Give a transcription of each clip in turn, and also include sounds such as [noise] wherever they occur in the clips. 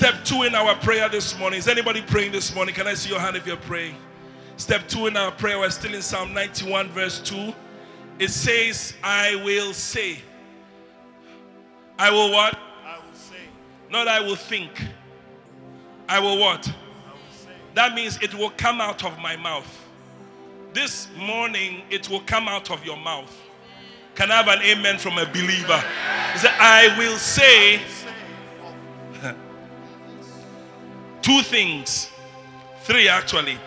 Step two in our prayer this morning. Is anybody praying this morning? Can I see your hand if you're praying? Step two in our prayer, we're still in Psalm 91, verse 2. It says, I will say. I will what? I will say. Not I will think. I will what? I will say. That means it will come out of my mouth. This morning, it will come out of your mouth. Can I have an amen from a believer? He said, I will say [laughs] two things. Three, actually.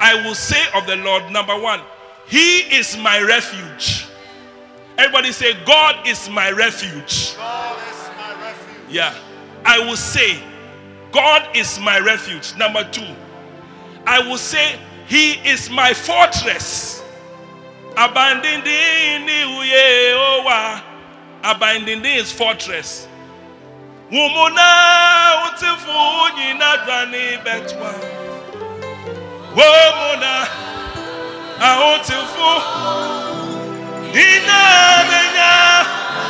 I will say of the Lord, number one, He is my refuge. Everybody say, God is my refuge. God is my refuge. Yeah. I will say, God is my refuge. Number two, I will say, He is my fortress. Abandindi uye owa. Fortress. Wumuna utifu nyina dwani betwa. Wumuna ahutifu ina benya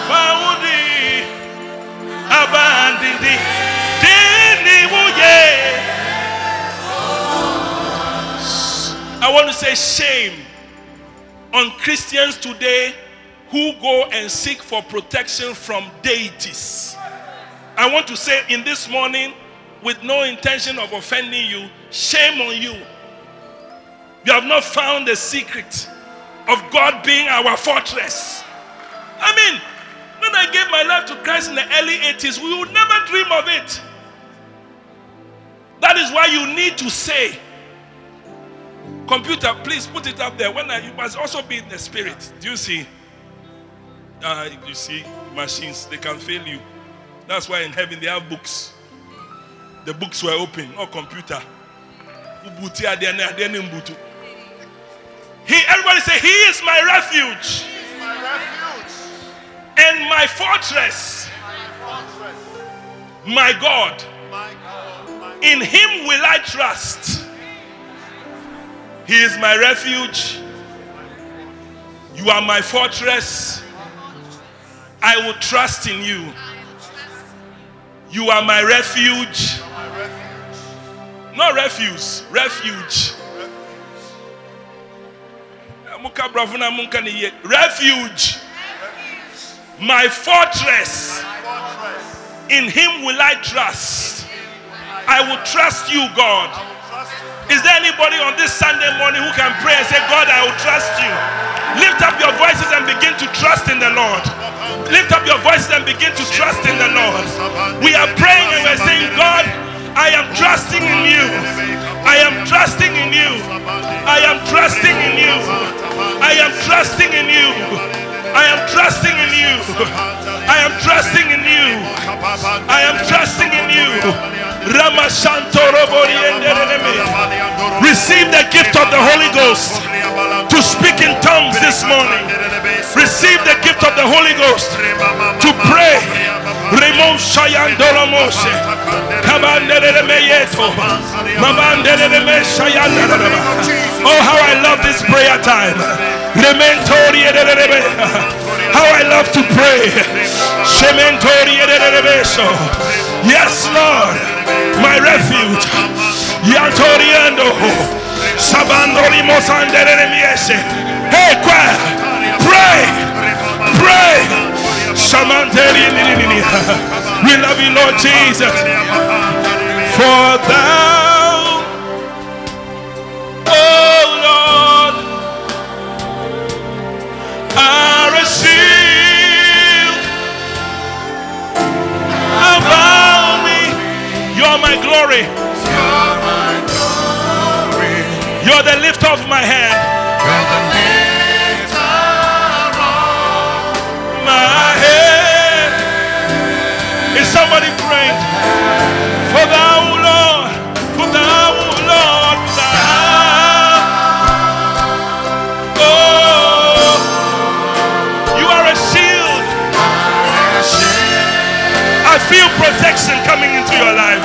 faudi wuye. I want to say shame on Christians today who go and seek for protection from deities. I want to say in this morning, with no intention of offending you, shame on you. You have not found the secret of God being our fortress. I mean, when I gave my life to Christ in the early 80s, we would never dream of it. That is why you need to say, computer, please put it up there. When I, you must also be in the spirit. Do you see? Uh, you see, machines, they can fail you. That's why in heaven they have books. The books were open, not computer. Ubuti adene, adene mbutu. He, everybody say, He is my refuge He's my refuge. and my fortress, My fortress. my God. My God. In Him will I trust. He is my refuge. You are my fortress. I will trust in you. You are my refuge. Not refuse, refuge. Refuge. My. Fortress. In him will I trust. I will trust you, God. Is there anybody on this Sunday morning who can pray and say, God, I will trust you? Lift up your voices and begin to trust in the Lord. Lift up your voices and begin to trust in the Lord. We are praying and we're saying, God, I am trusting in you. I am trusting in you. I am trusting in you. I am trusting in you. I am trusting in you. [laughs] I am trusting in you. I am trusting in you. Receive the gift of the Holy Ghost to speak in tongues this morning. Receive the gift of the Holy Ghost to pray. Oh, how I love this prayer time. [laughs] How I love to pray. Yes, Lord, my refuge. Hey, choir, pray, pray. Shamanteri. We love you, Lord Jesus. For thou, oh You're my glory. You're the lift of my head. My head. Is somebody praying? For thou, Lord, for thou, Lord, thou. Oh, you are a shield. I feel protection coming into your life.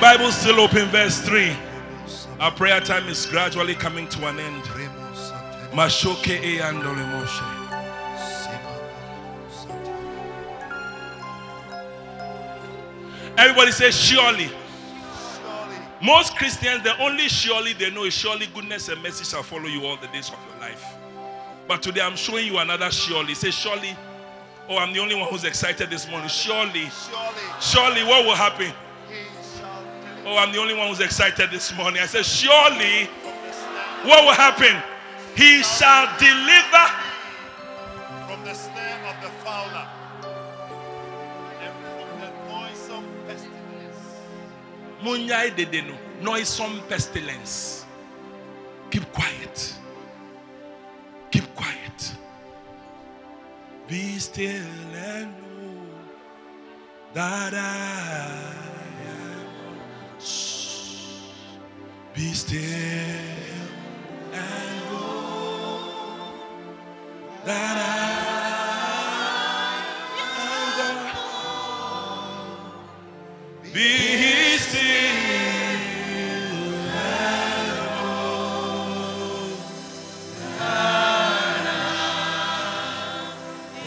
Bibles still open? Verse 3. Our prayer time is gradually coming to an end. Mashoke e. Everybody say surely. Surely, Most Christians, the only surely they know is surely goodness and mercy shall follow you all the days of your life. But today I'm showing you another surely. Say surely. Oh, I'm the only one who's excited this morning. Surely. surely Surely, what will happen? Oh, I'm the only one who's excited this morning. I said, surely, what will happen? He shall deliver. from the snare of the fowler, and from the noisome pestilence. Munyai dedeno, noisome pestilence. Keep quiet. Keep quiet. Be still and know that I. Be still and know that I am God. Be still. and know that I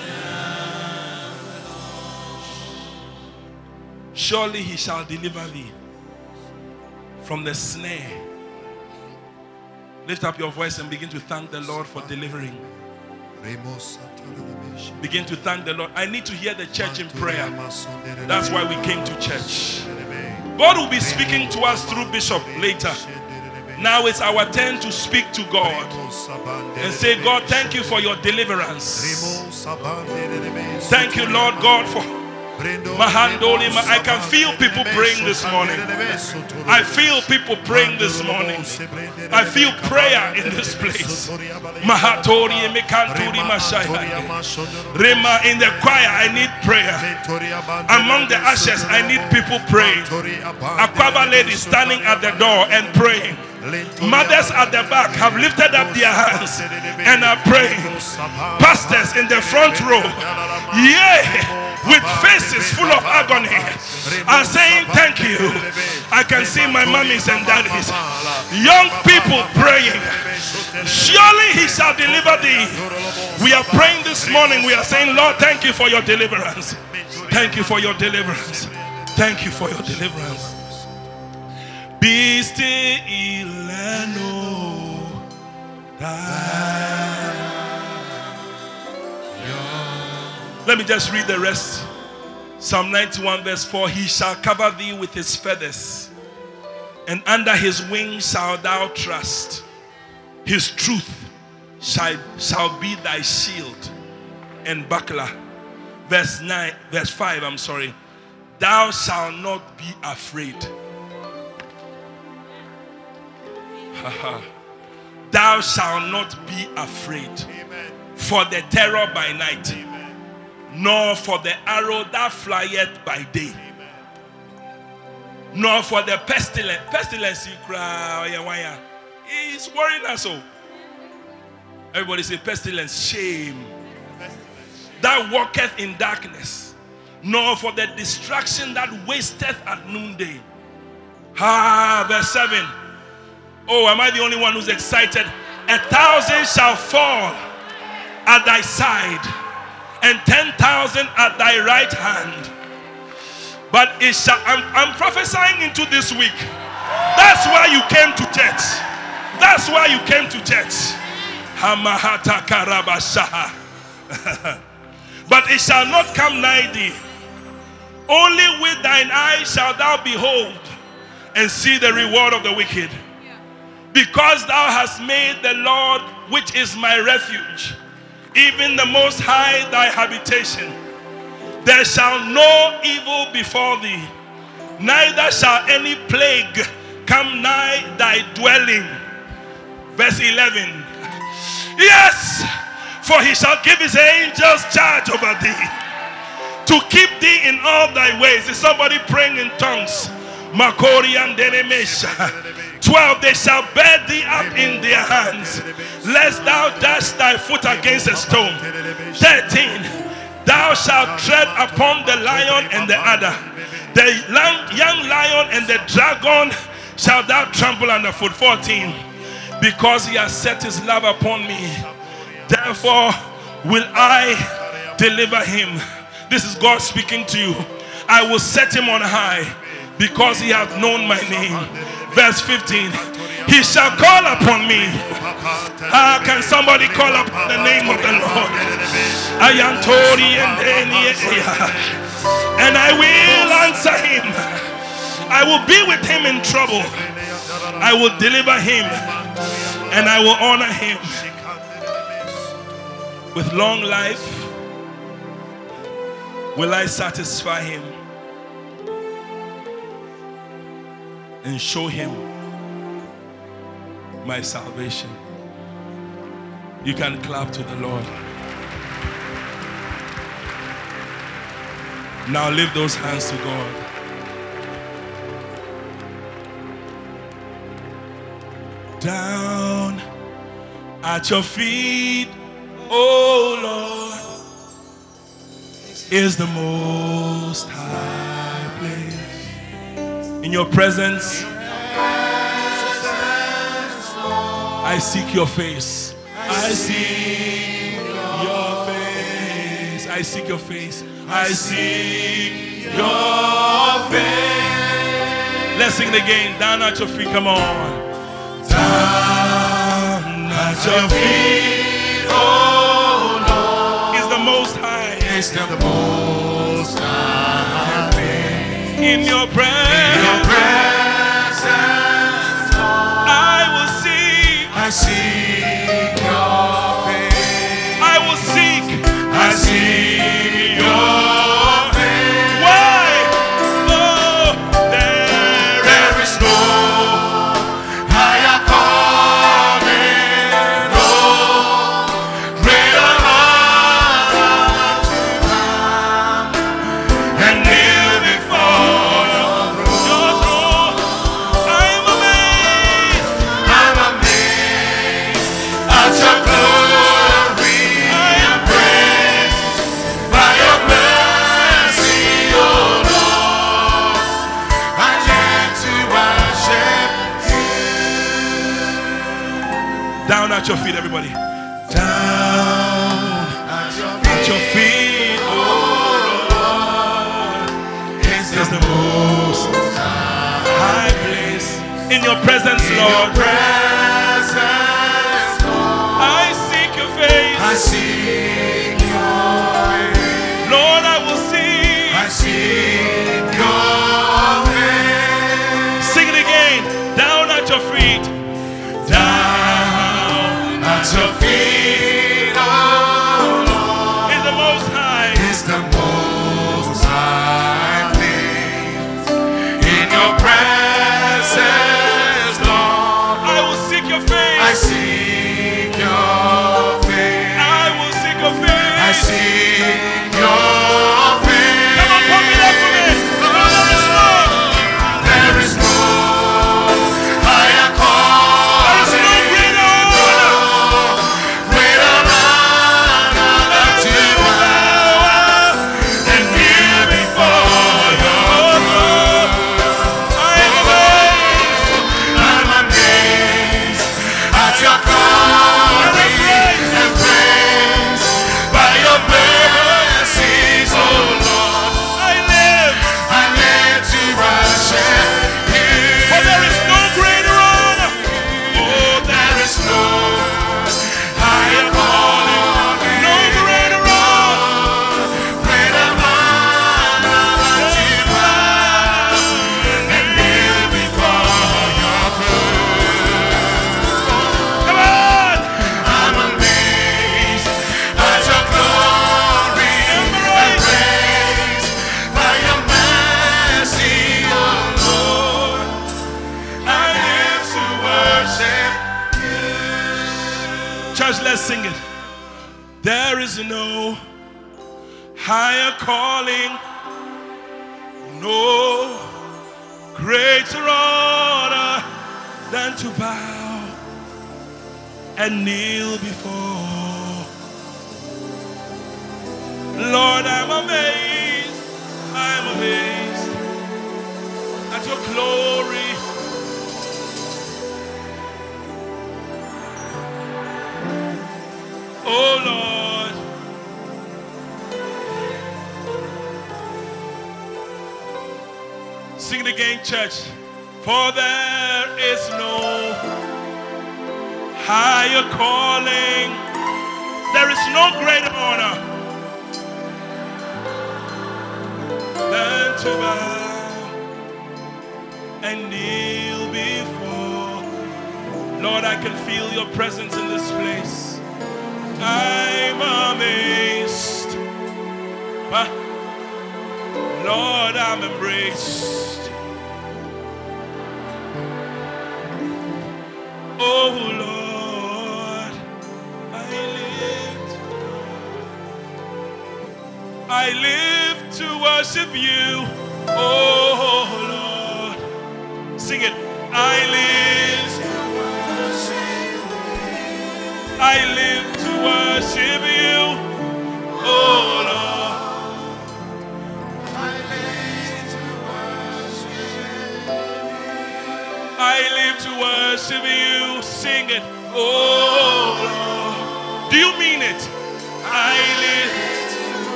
am God. Surely he shall deliver thee from the snare. Lift up your voice and begin to thank the Lord for delivering. Begin to thank the Lord. I need to hear the church in prayer. That's why we came to church. God will be speaking to us through Bishop later. Now it's our turn to speak to God and say, God, thank you for your deliverance. Thank you, Lord God, for Mahandoli. I can feel people praying this morning. I feel people praying this morning. I feel prayer in this place. Mahatori. Rema in the choir, I need prayer. Among the ashes, I need people praying. Akwaaba lady standing at the door and praying. Mothers at the back have lifted up their hands and are praying. Pastors in the front row, yeah, with faces full of agony, are saying thank you. I can see my mummies and daddies, young people praying. Surely he shall deliver thee. We are praying this morning. We are saying, Lord, thank you for your deliverance. Thank you for your deliverance. Thank you for your deliverance. Let me just read the rest. Psalm 91, verse 4 He shall cover thee with his feathers, and under his wings shalt thou trust. His truth shall, shall be thy shield and buckler. Verse 9, verse 5, I'm sorry. Thou shalt not be afraid. [laughs] Thou shalt not be afraid Amen. for the terror by night, Amen. nor for the arrow that flieth by day, Amen. nor for the pestilence. Pestilence, he cry, oya, oya. He's worrying us all. Everybody say pestilence, shame. Pestilence. That walketh in darkness, nor for the destruction that wasteth at noonday. Ah, verse 7. Oh, am I the only one who's excited? A thousand shall fall at thy side, and ten thousand at thy right hand. But it shall, I'm, I'm prophesying into this week. That's why you came to church. That's why you came to church. Hamahata karabashaha. [laughs] but it shall not come nigh thee. Only with thine eyes shalt thou behold and see the reward of the wicked. Because thou hast made the Lord, which is my refuge, even the Most High thy habitation, there shall no evil befall thee, neither shall any plague come nigh thy dwelling. Verse 11. Yes, for he shall give his angels charge over thee to keep thee in all thy ways. Is somebody praying in tongues? Makori and Denemesha. 12 They shall bear thee up in their hands, lest thou dash thy foot against a stone. 13 Thou shalt tread upon the lion and the adder, The young lion and the dragon shall thou trample underfoot. 14. Because he has set his love upon me, therefore will I deliver him. This is God speaking to you. I will set him on high because he hath known my name. Verse 15. He shall call upon me. How can somebody call upon the name of the Lord? I am Tori and and I will answer him. I will be with him in trouble. I will deliver him and I will honor him with long life. Will I satisfy him and show him my salvation? You can clap to the Lord. Now lift those hands to God. Down at your feet, oh Lord, is the most high. In your presence, I seek your face. I seek your face. I seek your face. I seek your face. Let's sing again. Down at your feet. Come on. Down at your feet, oh Lord. Is the most high. Is the most high. In your presence. Presence. I will seek. I seek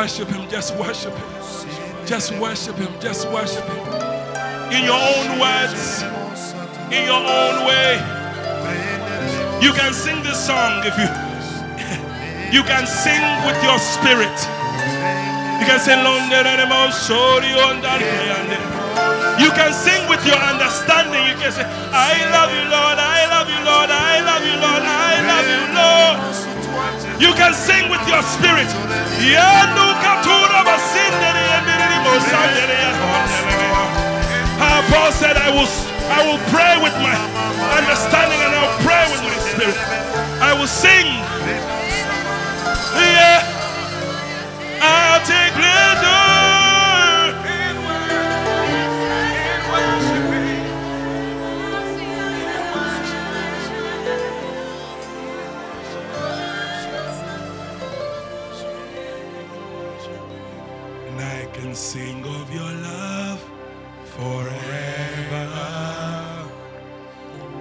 worship him. Just worship him. Just worship him. Just worship him. In your own words, in your own way. You can sing this song if you [laughs] you can sing with your spirit. You can sing You can sing with your understanding. You can say, I love you, Lord, I love you, Lord, I love you, Lord, I love you, Lord. You can sing your spirit. Paul said, I will, I will pray with my understanding and I'll pray with my spirit. I will sing. Yeah. Can sing of your love forever.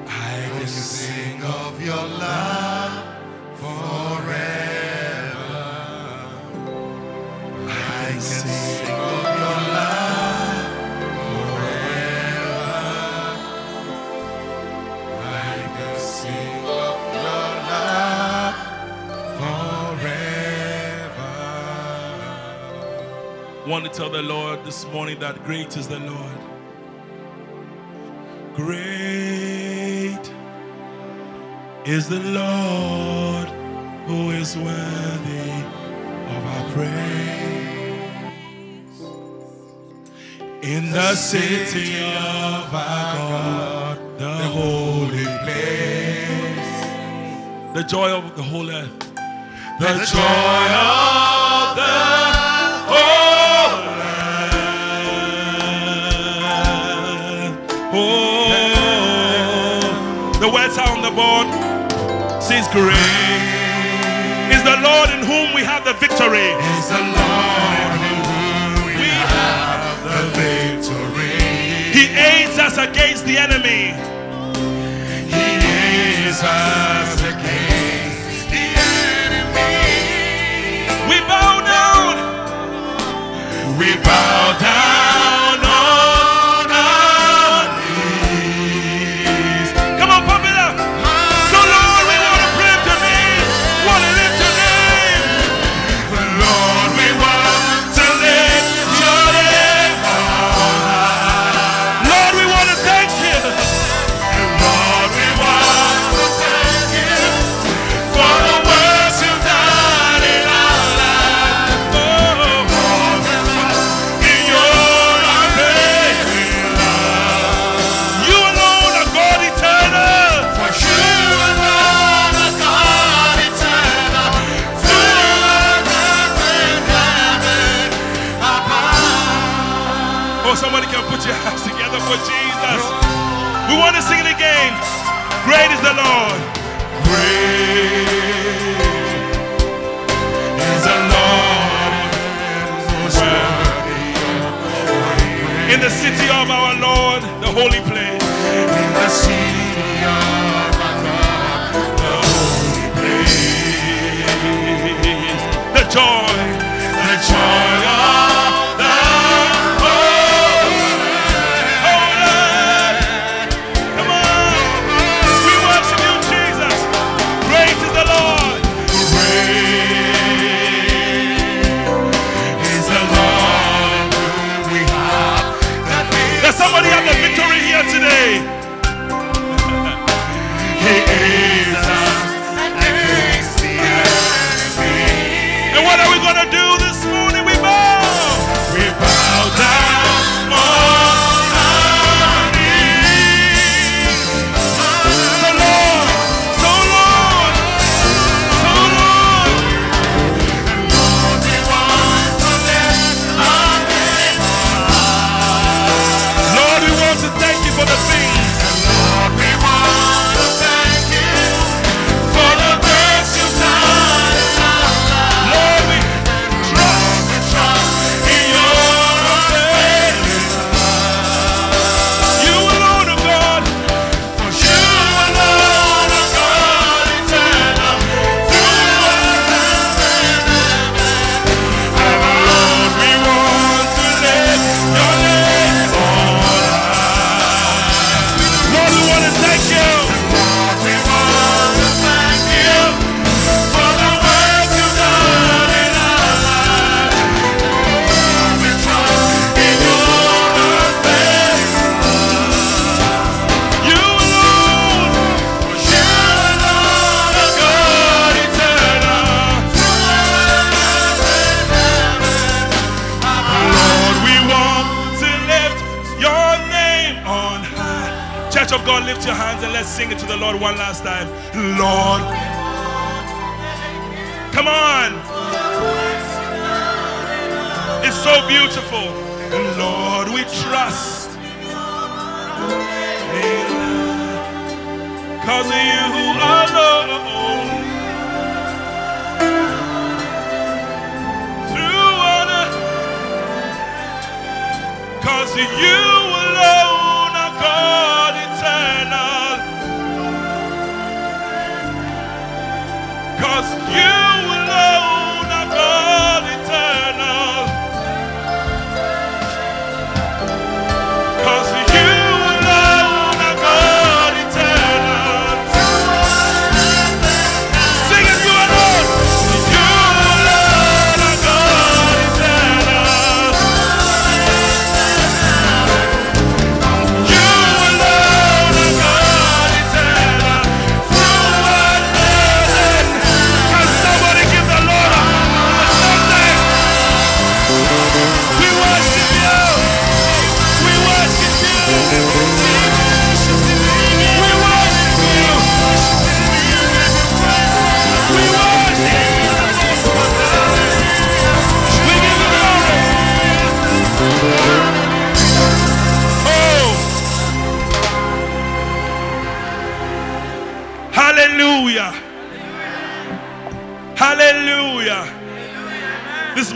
I can sing of your love want to tell the Lord this morning that great is the Lord. Great is the Lord who is worthy of our praise. In the city of our God, the holy place, the joy of the whole earth, the joy of the board. Says, Great is the Lord in whom we have the victory. Is the Lord in whom we have the victory. He aids us against the enemy. He is us against the enemy. We bow down. We bow down sing it to the Lord one last time. Lord. Come on. It's so beautiful. Lord, we trust. Cause you alone. Through honor. Cause you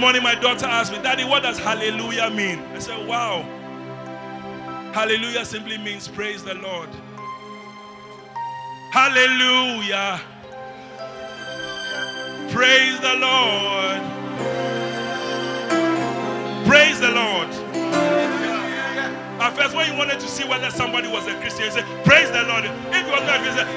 morning, my daughter asked me, Daddy, what does hallelujah mean? I said, Wow. Hallelujah simply means praise the Lord. Hallelujah. Praise the Lord. Praise the Lord. At first, when you wanted to see whether somebody was a Christian, you say, Praise the Lord. If you was not a Christian,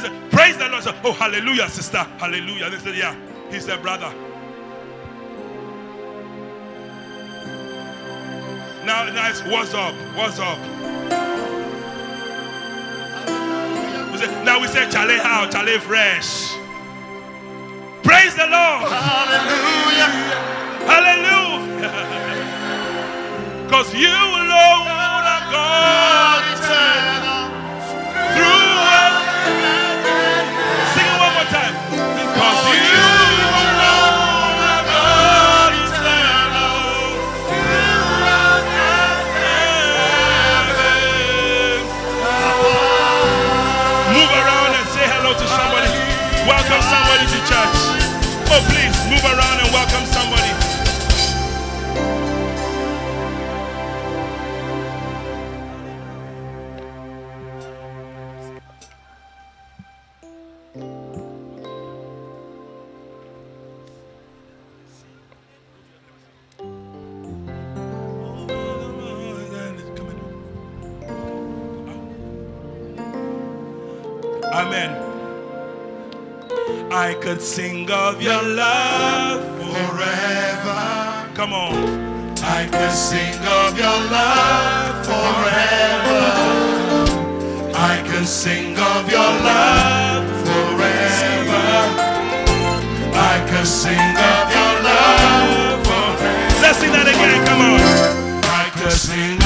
said, [laughs] Praise the Lord. Said, oh, hallelujah, sister. Hallelujah. They said, Yeah, he's a brother. Now, nice. what's up? What's up? We say, now we say, Chale how? Chale fresh. Praise the Lord. Hallelujah. Hallelujah. [laughs] Because you alone are God I could sing of your love Forever. Come on. I can sing of your love forever. I can sing of your love forever. I can sing of your love forever. Let's sing that again. Come on. I can sing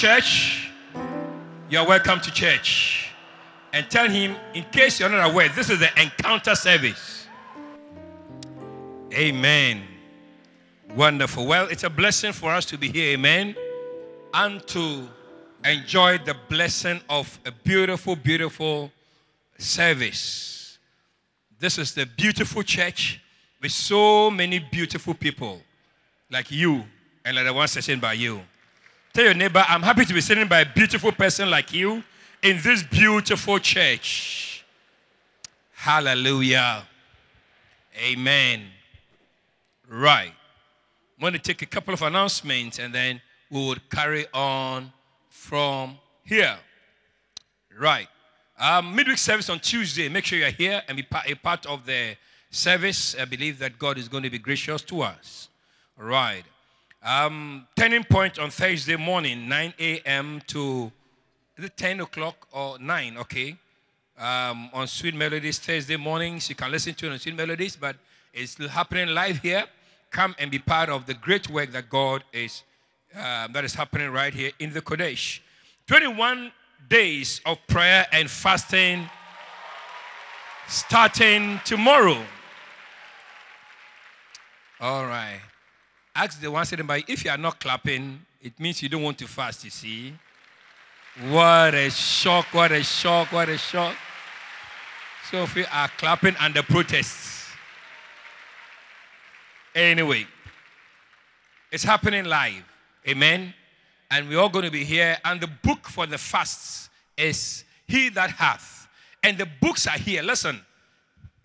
church? You're welcome to church and tell him, in case you're not aware, this is the encounter service. Amen. Wonderful. Well, it's a blessing for us to be here, amen, and to enjoy the blessing of a beautiful, beautiful service. This is the beautiful church with so many beautiful people like you and like the one sitting by you. Tell your neighbor, I'm happy to be sitting by a beautiful person like you in this beautiful church. Hallelujah. Amen. Right. I'm going to take a couple of announcements and then we will carry on from here. Right. Um, midweek service on Tuesday. Make sure you're here and be a part of the service. I believe that God is going to be gracious to us. Right. Um, turning point on Thursday morning, 9 a.m. to is it 10 o'clock or 9? Okay. Um, on Sweet Melodies Thursday mornings. You can listen to it on Sweet Melodies, but it's still happening live here. Come and be part of the great work that God is um, that is happening right here in the Qodesh. 21 days of prayer and fasting starting tomorrow. All right. Ask the one sitting by if you are not clapping, it means you don't want to fast, you see. What a shock, what a shock, what a shock. So if are clapping under protests. Anyway, it's happening live. Amen. And we're all going to be here. And the book for the fasts is He That Hath. And the books are here. Listen.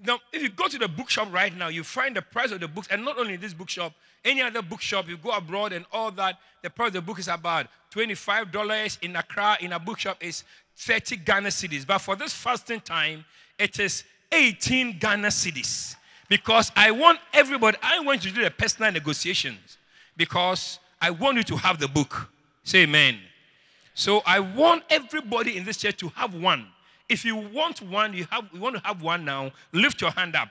Now, if you go to the bookshop right now, you find the price of the books, and not only in this bookshop, any other bookshop, you go abroad and all that, the price of the book is about $25 in Accra, in a bookshop is 30 Ghana cedis. But for this fasting time, it is 18 Ghana cedis. Because I want everybody, I want you to do the personal negotiations. Because I want you to have the book. Say amen. So I want everybody in this church to have one. If you want one, you have you want to have one now, lift your hand up.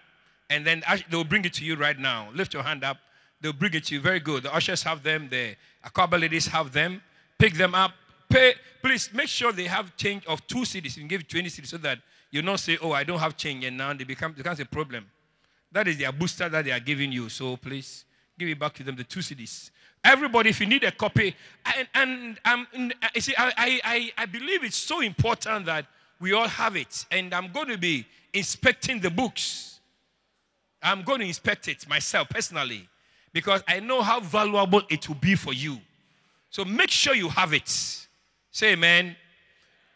And then they'll bring it to you right now. Lift your hand up. They'll bring it to you. Very good. The ushers have them. The Akwaaba ladies have them. Pick them up. Pay. Please make sure they have change of two cedis. You can give 20 cedis so that you don't say, oh, I don't have change. And now they become becomes a problem. That is their booster that they are giving you. So please give it back to them, the two cedis. Everybody, if you need a copy, and, and um, uh, you see, I, I, I believe it's so important that we all have it. And I'm going to be inspecting the books. I'm going to inspect it myself personally because I know how valuable it will be for you. So make sure you have it. Say amen.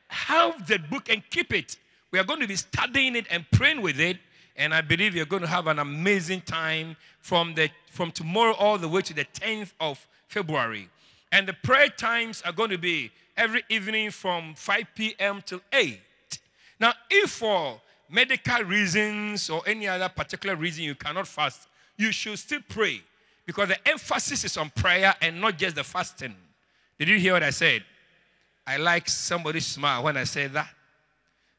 Have the book and keep it. We are going to be studying it and praying with it. And I believe you're going to have an amazing time from, the, from tomorrow all the way to the 10th of February. And the prayer times are going to be every evening from 5 p.m. till 8. Now, if for medical reasons or any other particular reason you cannot fast, you should still pray because the emphasis is on prayer and not just the fasting. Did you hear what I said? I like somebody's smile when I said that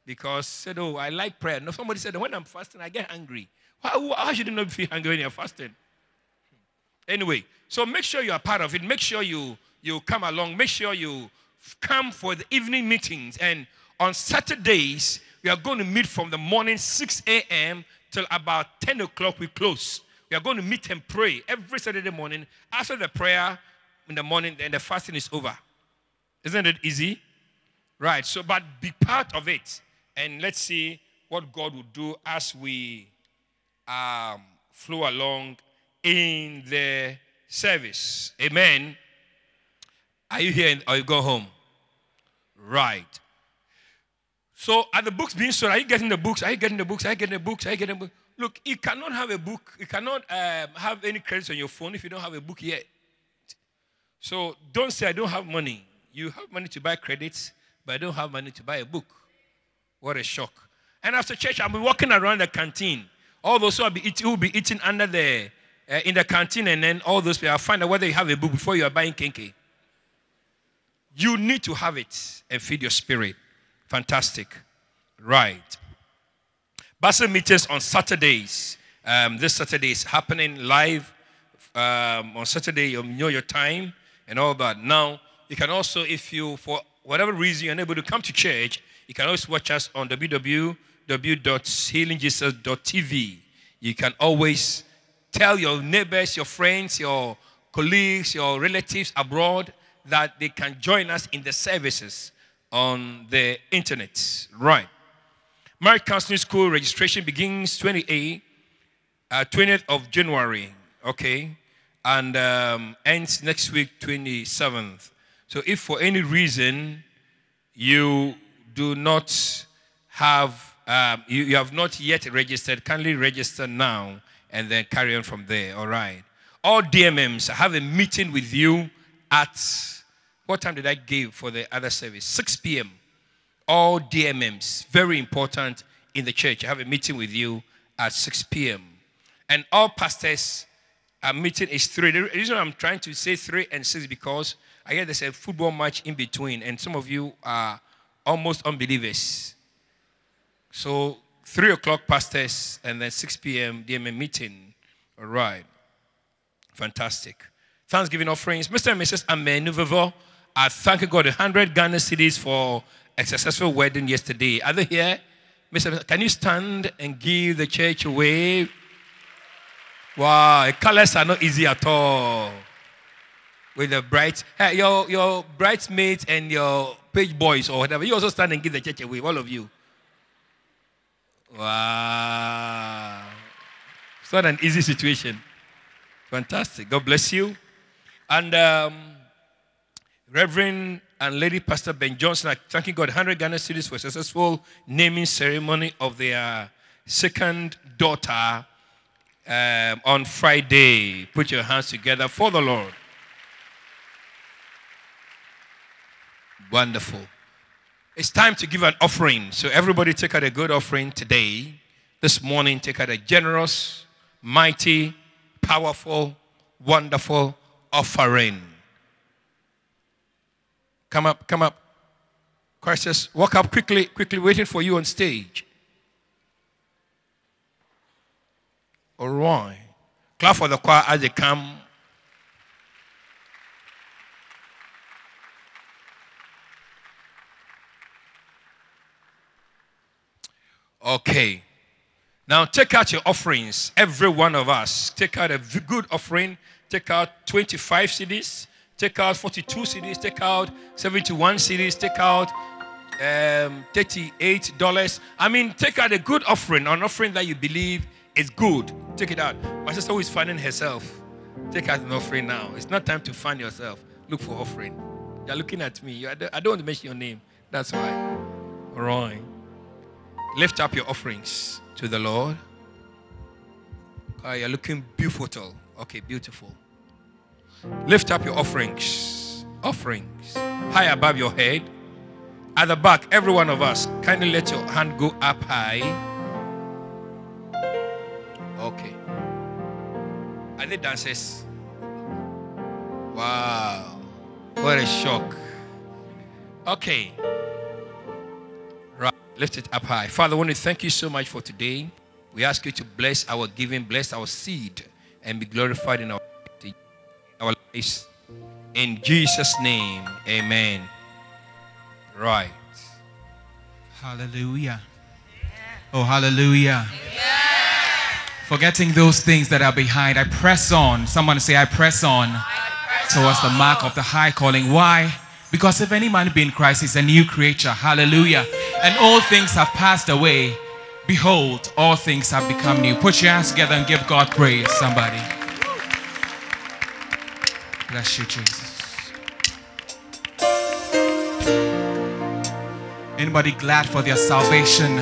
because said, "Oh, I like prayer." No, somebody said, "When I'm fasting, I get hungry." How, how should you not feel hungry when you're fasting? Anyway, so make sure you are part of it. Make sure you you come along. Make sure you come for the evening meetings. And on Saturdays, we are going to meet from the morning 6 a.m. till about 10 o'clock. We close. We are going to meet and pray every Saturday morning. After the prayer in the morning, then the fasting is over. Isn't it easy? Right. So, but be part of it. And let's see what God will do as we um, flow along in the service. Amen. Are you here or you go home? Right. So are the books being sold? Are you getting the books? Are you getting the books? Are you getting the books? Are you getting the books? Look, you cannot have a book. You cannot um, have any credits on your phone if you don't have a book yet. So don't say I don't have money. You have money to buy credits, but I don't have money to buy a book. What a shock. And after church, I'll be walking around the canteen. All those who will be eating, who will be eating under the uh, in the canteen, and then all those people, I'll find out whether you have a book before you are buying kenkey. You need to have it and feed your spirit. Fantastic. Right. Basel meetings on Saturdays. Um, this Saturday is happening live um, on Saturday. You know your time and all that. Now, you can also, if you, for whatever reason, you're unable to come to church, you can always watch us on www.healingjesus.tv. You can always tell your neighbors, your friends, your colleagues, your relatives abroad that they can join us in the services on the internet. Right. Marriage Counseling School registration begins 28, uh, 20th of January, okay, and um, ends next week, 27th. So if for any reason you do not have, um, you, you have not yet registered, kindly register now and then carry on from there, all right? All DMMs, I have a meeting with you at what time did I give for the other service? 6 p.m. All DMMs, very important in the church. I have a meeting with you at 6 p.m. And all pastors, our meeting is 3. The reason I'm trying to say 3 and 6 because I hear there's a football match in between, and some of you are almost unbelievers. So 3 o'clock pastors, and then 6 p.m. DMM meeting. All right. Fantastic. Thanksgiving offerings. Mr. and Mrs. Amen Nouveau I thank God 100 Ghana cedis for a successful wedding yesterday. Are they here? Mr. Can you stand and give the church a wave? Wow, colors are not easy at all. With the bright, hey, your, your bridesmaids and your page boys or whatever, you also stand and give the church a wave, all of you. Wow. It's not an easy situation. Fantastic. God bless you. And um, Reverend and Lady Pastor Ben Johnson are thanking God 100 Ghana cedis for a successful naming ceremony of their second daughter um, on Friday. Put your hands together for the Lord. Wonderful. It's time to give an offering. So, everybody take out a good offering today. This morning, take out a generous, mighty, powerful, wonderful offering. Come up, come up. Christ says, walk up quickly, quickly, waiting for you on stage. All right. Clap for the choir as they come. Okay. Now take out your offerings. Every one of us. Take out a good offering. Take out 25 cedis take out 42 cedis, take out 71 cedis, take out um, $38. I mean, take out a good offering, an offering that you believe is good. Take it out. My sister who is finding herself, take out an offering now. It's not time to find yourself. Look for offering. You're looking at me. I don't want to mention your name. That's why. All right. Lift up your offerings to the Lord. Oh, you're looking beautiful. Okay, beautiful. Lift up your offerings. Offerings. High above your head. At the back, every one of us, kindly let your hand go up high. Okay. Are they dancers? Wow. What a shock. Okay. Right. Lift it up high. Father, I want to thank you so much for today. We ask you to bless our giving, bless our seed, and be glorified in our our lives. In Jesus' name, amen. Right. Hallelujah. Oh, hallelujah. Forgetting those things that are behind, I press on. Someone say, I press on towards the mark of the high calling. Why? Because if any man be in Christ, he's a new creature. Hallelujah. And all things have passed away. Behold, all things have become new. Put your hands together and give God praise, somebody. Bless you, Jesus. Anybody glad for their salvation?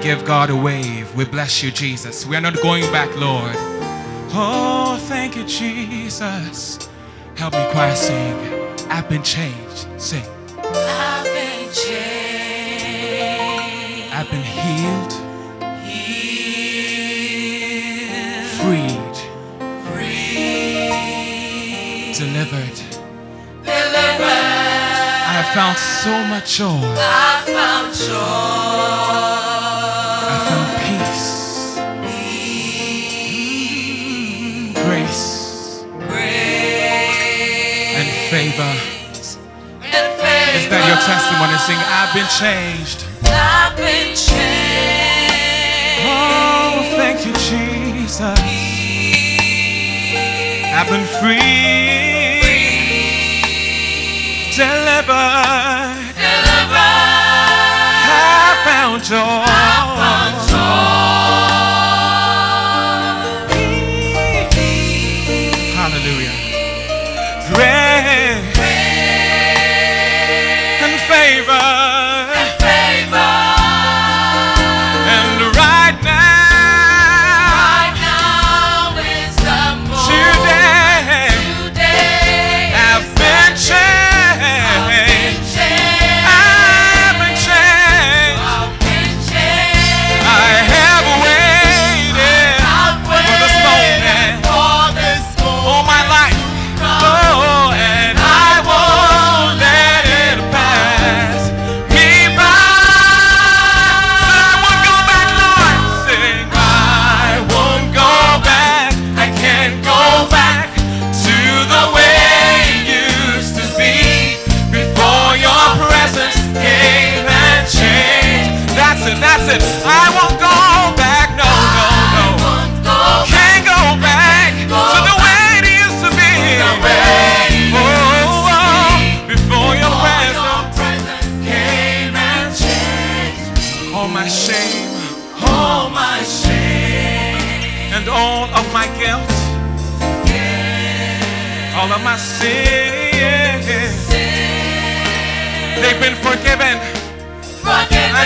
Give God a wave. We bless you, Jesus. We are not going back, Lord. Oh, thank you, Jesus. Help me choir sing. I've been changed. Sing. I've been changed. I've been healed, Healed. Delivered. Delivered. I have found so much joy. I found joy. I found peace, grace, Grace. and favor. And favor. Is that your testimony? Sing, I've been changed. I've been changed. Oh, thank you, Jesus. I've been free, delivered. Delivered. I found joy.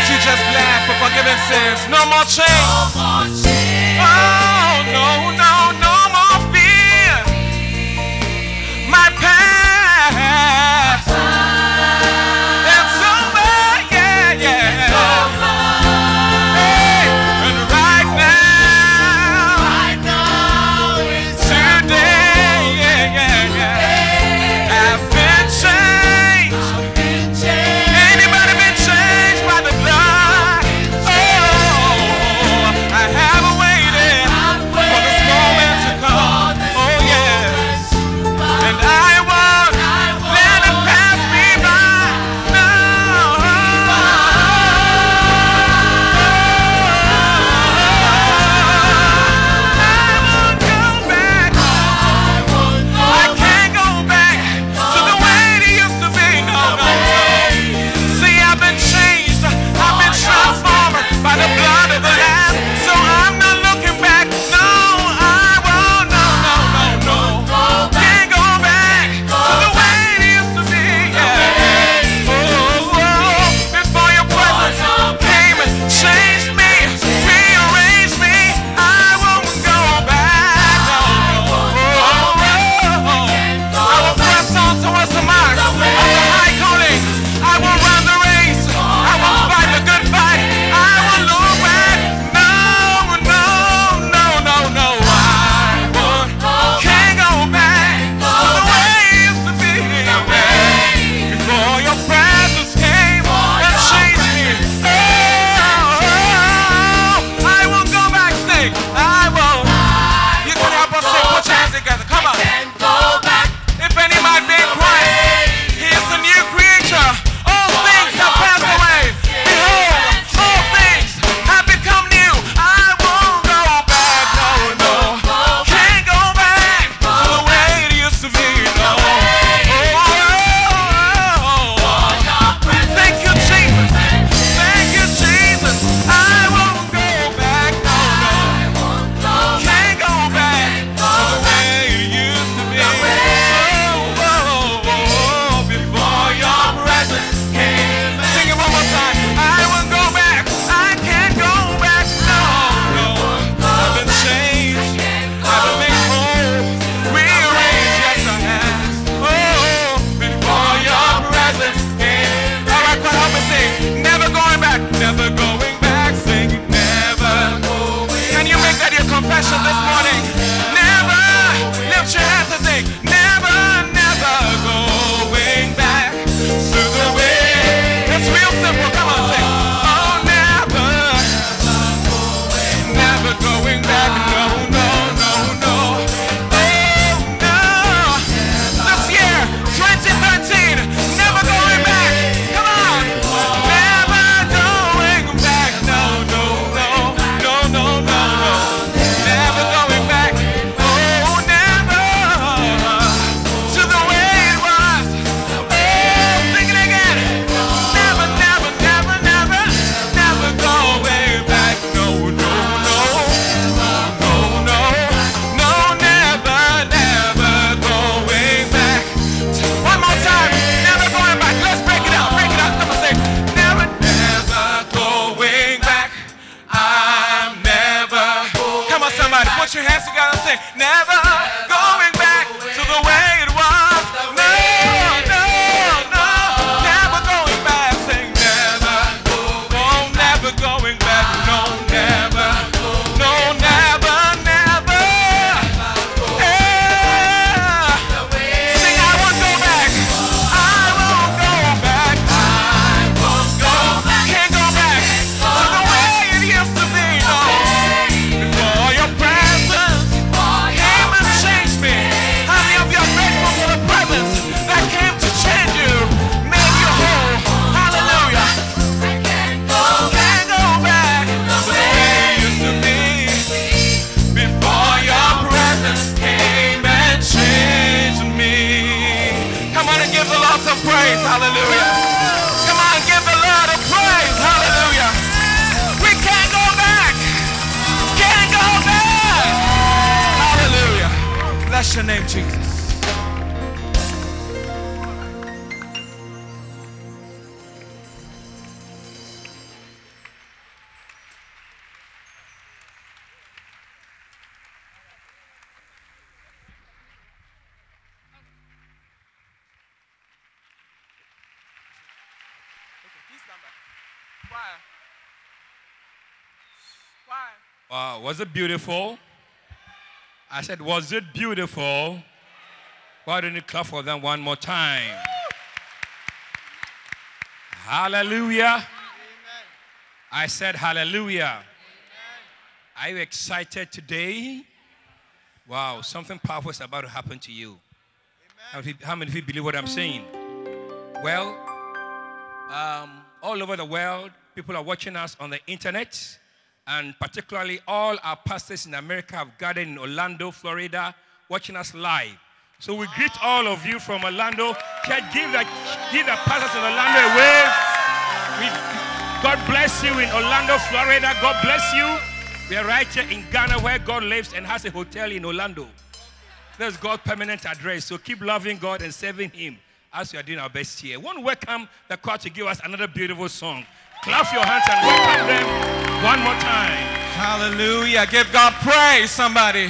You just glad for forgiven sins? No more. No more shame. Said, was it beautiful? Why don't you clap for them one more time? Hallelujah. I said, Hallelujah. Are you excited today? Wow, something powerful is about to happen to you. How many, how many of you believe what I'm saying? Well, um, all over the world, people are watching us on the internet, and particularly all our pastors in America have gathered in Orlando, Florida, watching us live. So we greet all of you from Orlando. Can give the, give the pastors in Orlando a wave. We- God bless you in Orlando, Florida. God bless you. We are right here in Ghana where God lives and has a hotel in Orlando. That's God's permanent address. So keep loving God and serving Him as we are doing our best here. To welcome the choir to give us another beautiful song. Clap your hands and welcome them one more time. Hallelujah. Give God praise, somebody.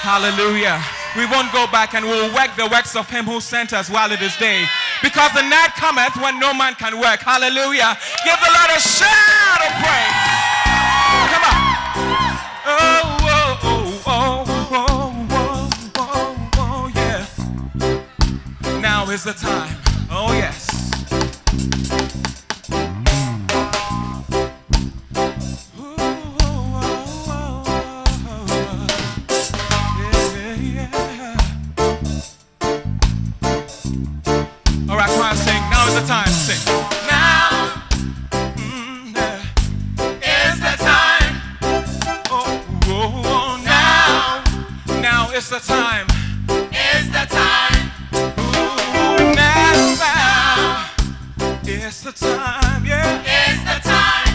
Hallelujah. We won't go back and we'll work the works of him who sent us while it is day. Because the night cometh when no man can work. Hallelujah. Give the Lord a shout of praise. Come on. Oh, oh, oh, oh, oh, oh, oh, oh, yeah. Now is the time. Oh, yes. Is the time. Is the time. Ooh, now, now is the time. Yeah. Is the time.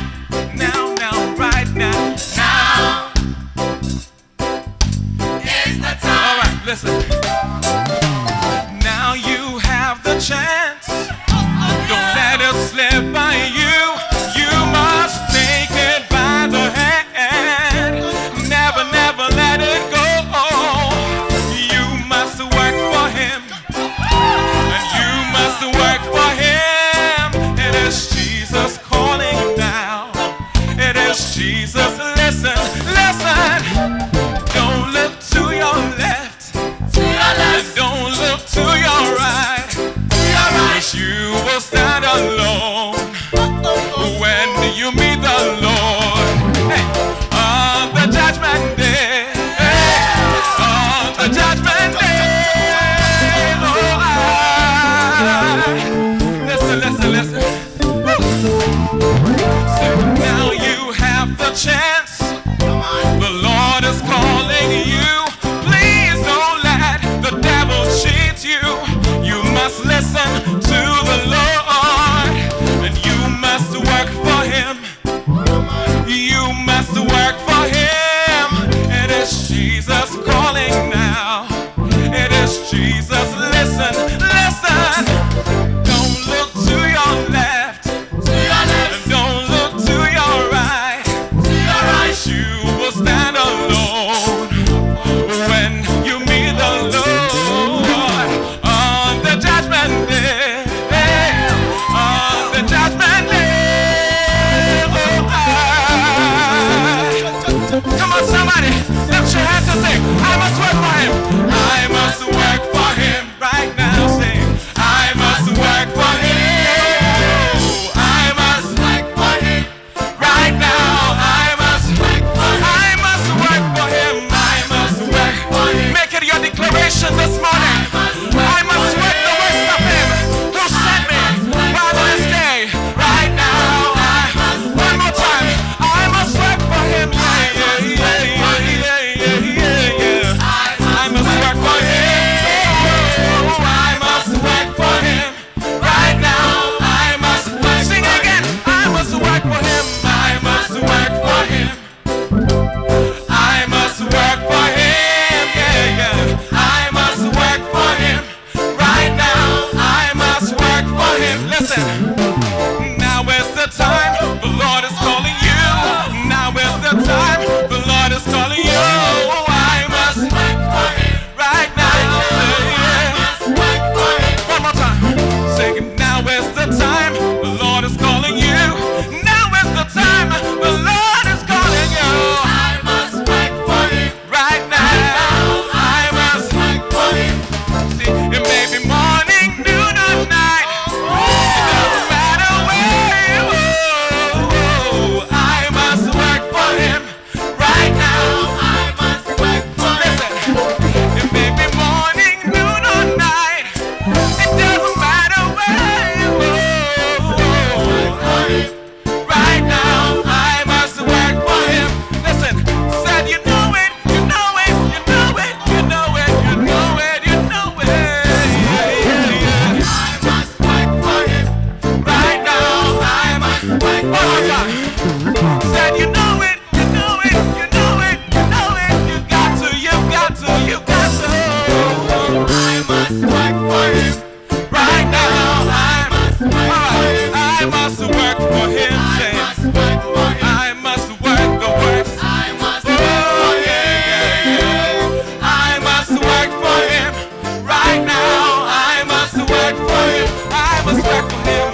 Work for him.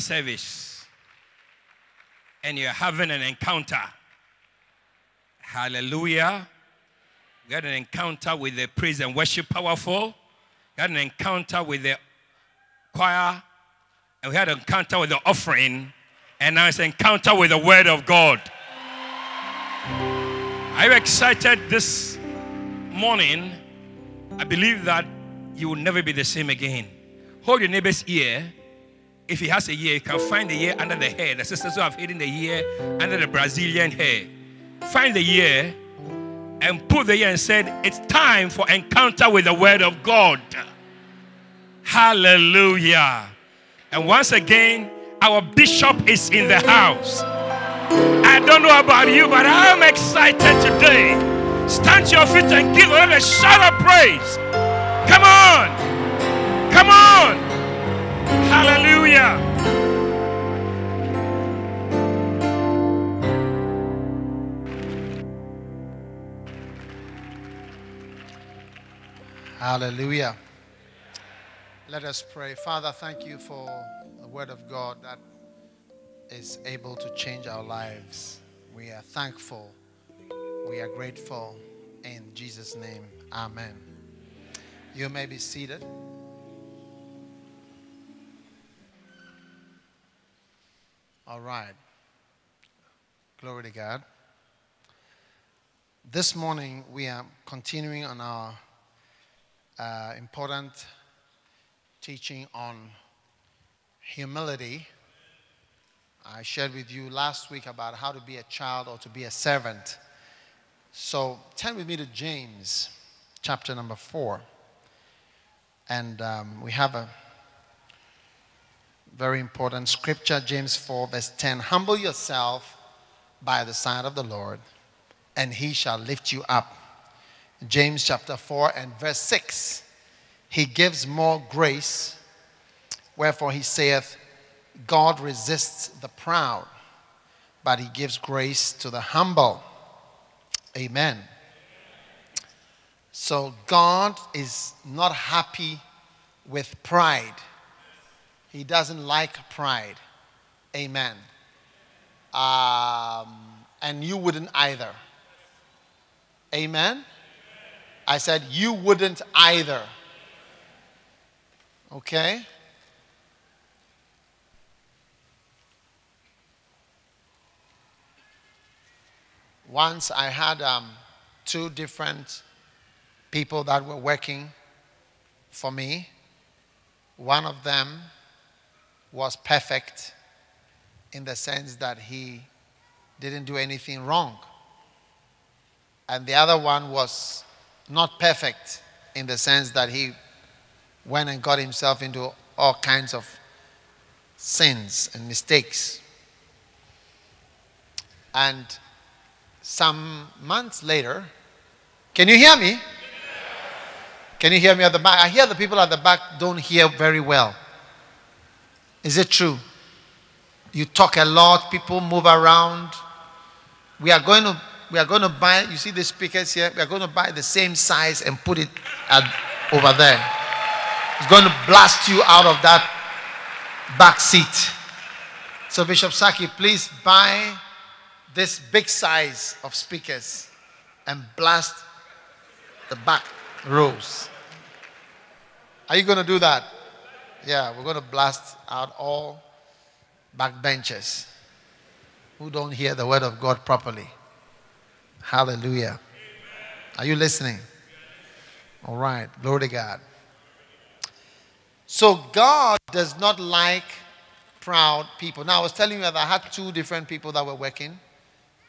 Service. And you're having an encounter. Hallelujah. We had an encounter with the praise and worship powerful. We had an encounter with the choir. And we had an encounter with the offering. And now it's an encounter with the word of God. Are you excited this morning? I believe that you will never be the same again. Hold your neighbor's ear. If he has a ear, he can find the ear under the hair. The sisters who have hidden the ear under the Brazilian hair. Find the ear and put the ear and said, It's time for encounter with the word of God. Hallelujah. And once again, our bishop is in the house. I don't know about you, but I'm excited today. Stand to your feet and give a shout of praise. Come on. Come on. Hallelujah. Hallelujah. Let us pray. Father, thank you for the word of God that is able to change our lives. We are thankful. We are grateful. In Jesus' name, amen. You may be seated. All right. Glory to God. This morning, we are continuing on our uh, important teaching on humility. I shared with you last week about how to be a child or to be a servant. So turn with me to James chapter number four. And um, we have a very important scripture, James 4, verse 10. Humble yourself by the side of the Lord, and he shall lift you up. James chapter 4 and verse 6. He gives more grace, wherefore he saith, God resists the proud, but he gives grace to the humble. Amen. So God is not happy with pride. He doesn't like pride. Amen. Um, and you wouldn't either. Amen. I said you wouldn't either. Okay? Once I had um, two different people that were working for me. One of them was perfect in the sense that he didn't do anything wrong. And the other one was not perfect in the sense that he went and got himself into all kinds of sins and mistakes. And some months later, can you hear me? Can you hear me at the back? I hear the people at the back don't hear very well. Is it true? You talk a lot, people move around. We are going to we are going to buy, you see the speakers here? We are going to buy the same size and put it at, over there. It's going to blast you out of that back seat. So, Bishop Saki, please buy this big size of speakers and blast the back rows. Are you going to do that? Yeah, we're going to blast out all back benches who don't hear the word of God properly. Hallelujah. Are you listening? All right. Glory to God. So God does not like proud people. Now I was telling you that I had two different people that were working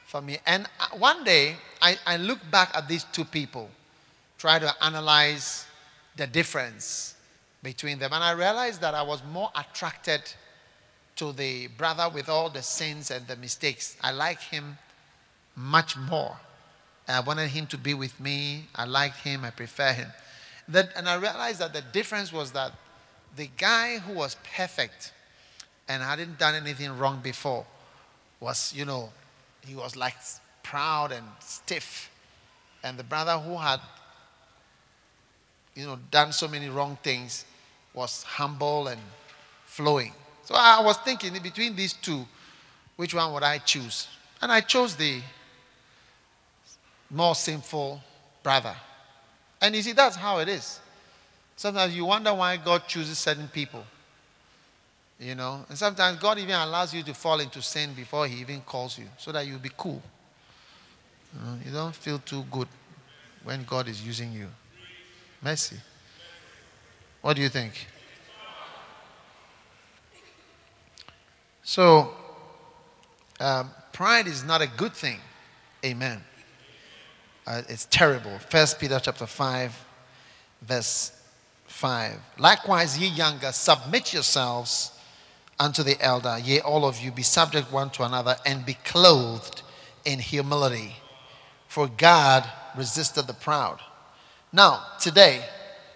for me. And uh, one day I, I looked back at these two people, try to analyze the difference between them. And I realized that I was more attracted to the brother with all the sins and the mistakes. I like him much more. I wanted him to be with me. I liked him. I prefer him. That, and I realized that the difference was that the guy who was perfect and hadn't done anything wrong before was, you know, he was like proud and stiff. And the brother who had, you know, done so many wrong things was humble and flowing. So I was thinking between these two, which one would I choose? And I chose the more sinful brother. And you see, that's how it is. Sometimes you wonder why God chooses certain people. You know, and sometimes God even allows you to fall into sin before He even calls you so that you'll be cool. You, know, you don't feel too good when God is using you. Mercy. What do you think? So, um, pride is not a good thing. Amen. Uh, it's terrible. First Peter chapter 5, verse 5. Likewise, ye younger, submit yourselves unto the elder. Yea, all of you, be subject one to another, and be clothed in humility. For God resisted the proud. Now, today,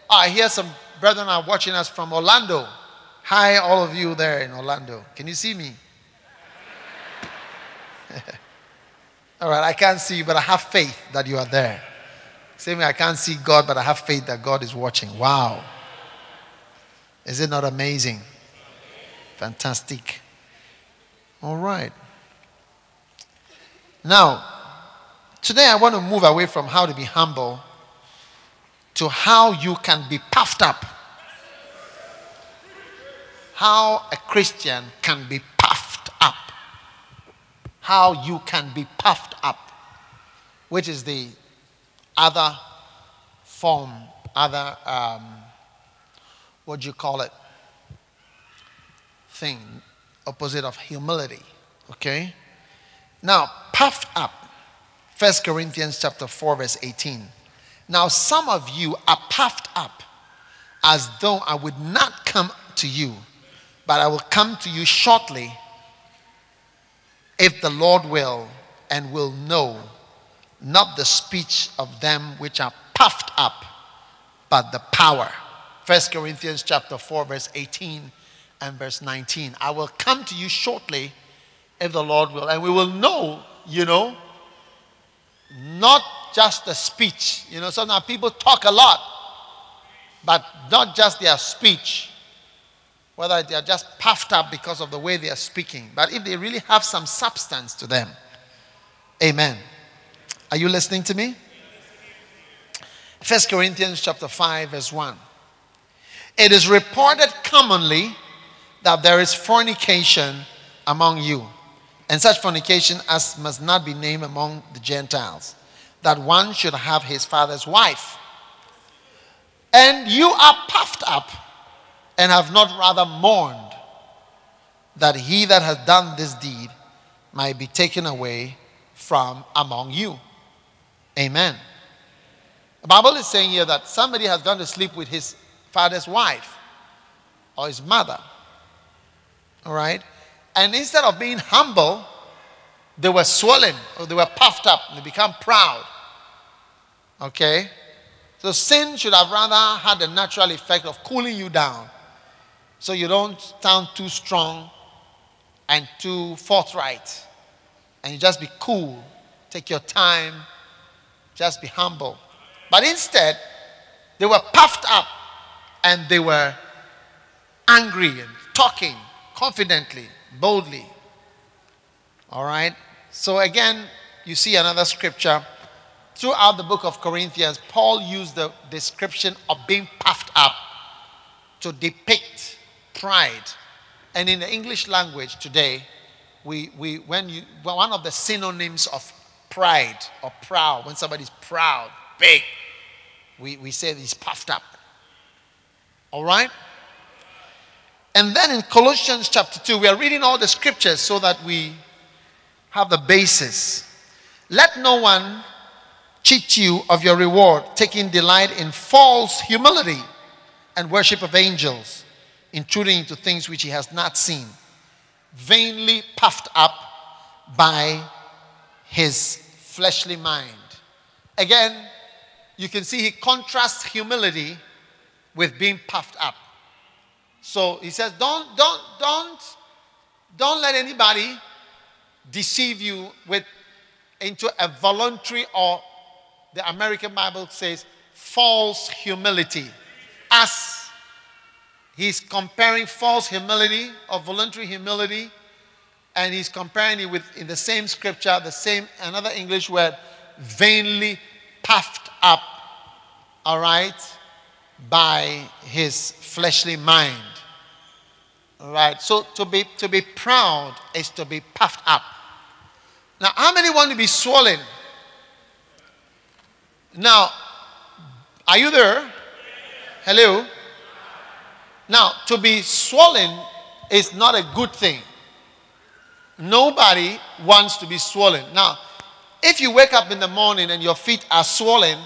I hear some brethren are watching us from Orlando. Hi, all of you there in Orlando. Can you see me? [laughs] all right, I can't see you, but I have faith that you are there. Same way I can't see God, but I have faith that God is watching. Wow. Is it not amazing? Fantastic. All right. Now, today I want to move away from how to be humble to how you can be puffed up. How a Christian can be puffed up. How you can be puffed up, which is the other form, other, um, what do you call it? Thing, opposite of humility. Okay? Now, puffed up. 1 Corinthians chapter 4, verse 18. Now, some of you are puffed up as though I would not come to you, but I will come to you shortly if the Lord will, and will know not the speech of them which are puffed up, but the power. 1 Corinthians chapter 4, verse 18 and verse 19. I will come to you shortly if the Lord will, and we will know, you know, not just the speech. You know, sometimes people talk a lot, but not just their speech. Whether they are just puffed up because of the way they are speaking, but if they really have some substance to them. Amen. Are you listening to me? First Corinthians chapter 5, verse 1. It is reported commonly that there is fornication among you, and such fornication as must not be named among the Gentiles, that one should have his father's wife. And you are puffed up and have not rather mourned that he that has done this deed might be taken away from among you. Amen. The Bible is saying here that somebody has gone to sleep with his father's wife or his mother. All right? And instead of being humble, they were swollen or they were puffed up and they become proud. Okay? So sin should have rather had the natural effect of cooling you down so you don't sound too strong and too forthright. And you just be cool, take your time, just be humble. But instead, they were puffed up and they were angry and talking confidently, boldly. All right? So again, you see another scripture. Throughout the book of Corinthians, Paul used the description of being puffed up to depict pride. And in the English language today, we, we when you one of the synonyms of pride or proud, when somebody's proud, big, we, we say he's puffed up. All right? And then in Colossians chapter 2, we are reading all the scriptures so that we have the basis. Let no one cheat you of your reward, taking delight in false humility and worship of angels, intruding into things which he has not seen, vainly puffed up by his fleshly mind. Again, you can see he contrasts humility with being puffed up. So he says, don't, don't, don't, don't let anybody deceive you with into a voluntary or the American Bible says false humility. As he's comparing false humility or voluntary humility, and he's comparing it with in the same scripture, the same another English word, vainly puffed up, all right, by his fleshly mind. All right. So to be to be proud is to be puffed up. Now, how many want to be swollen? Now, are you there? Hello? Now, to be swollen is not a good thing. Nobody wants to be swollen. Now, if you wake up in the morning and your feet are swollen,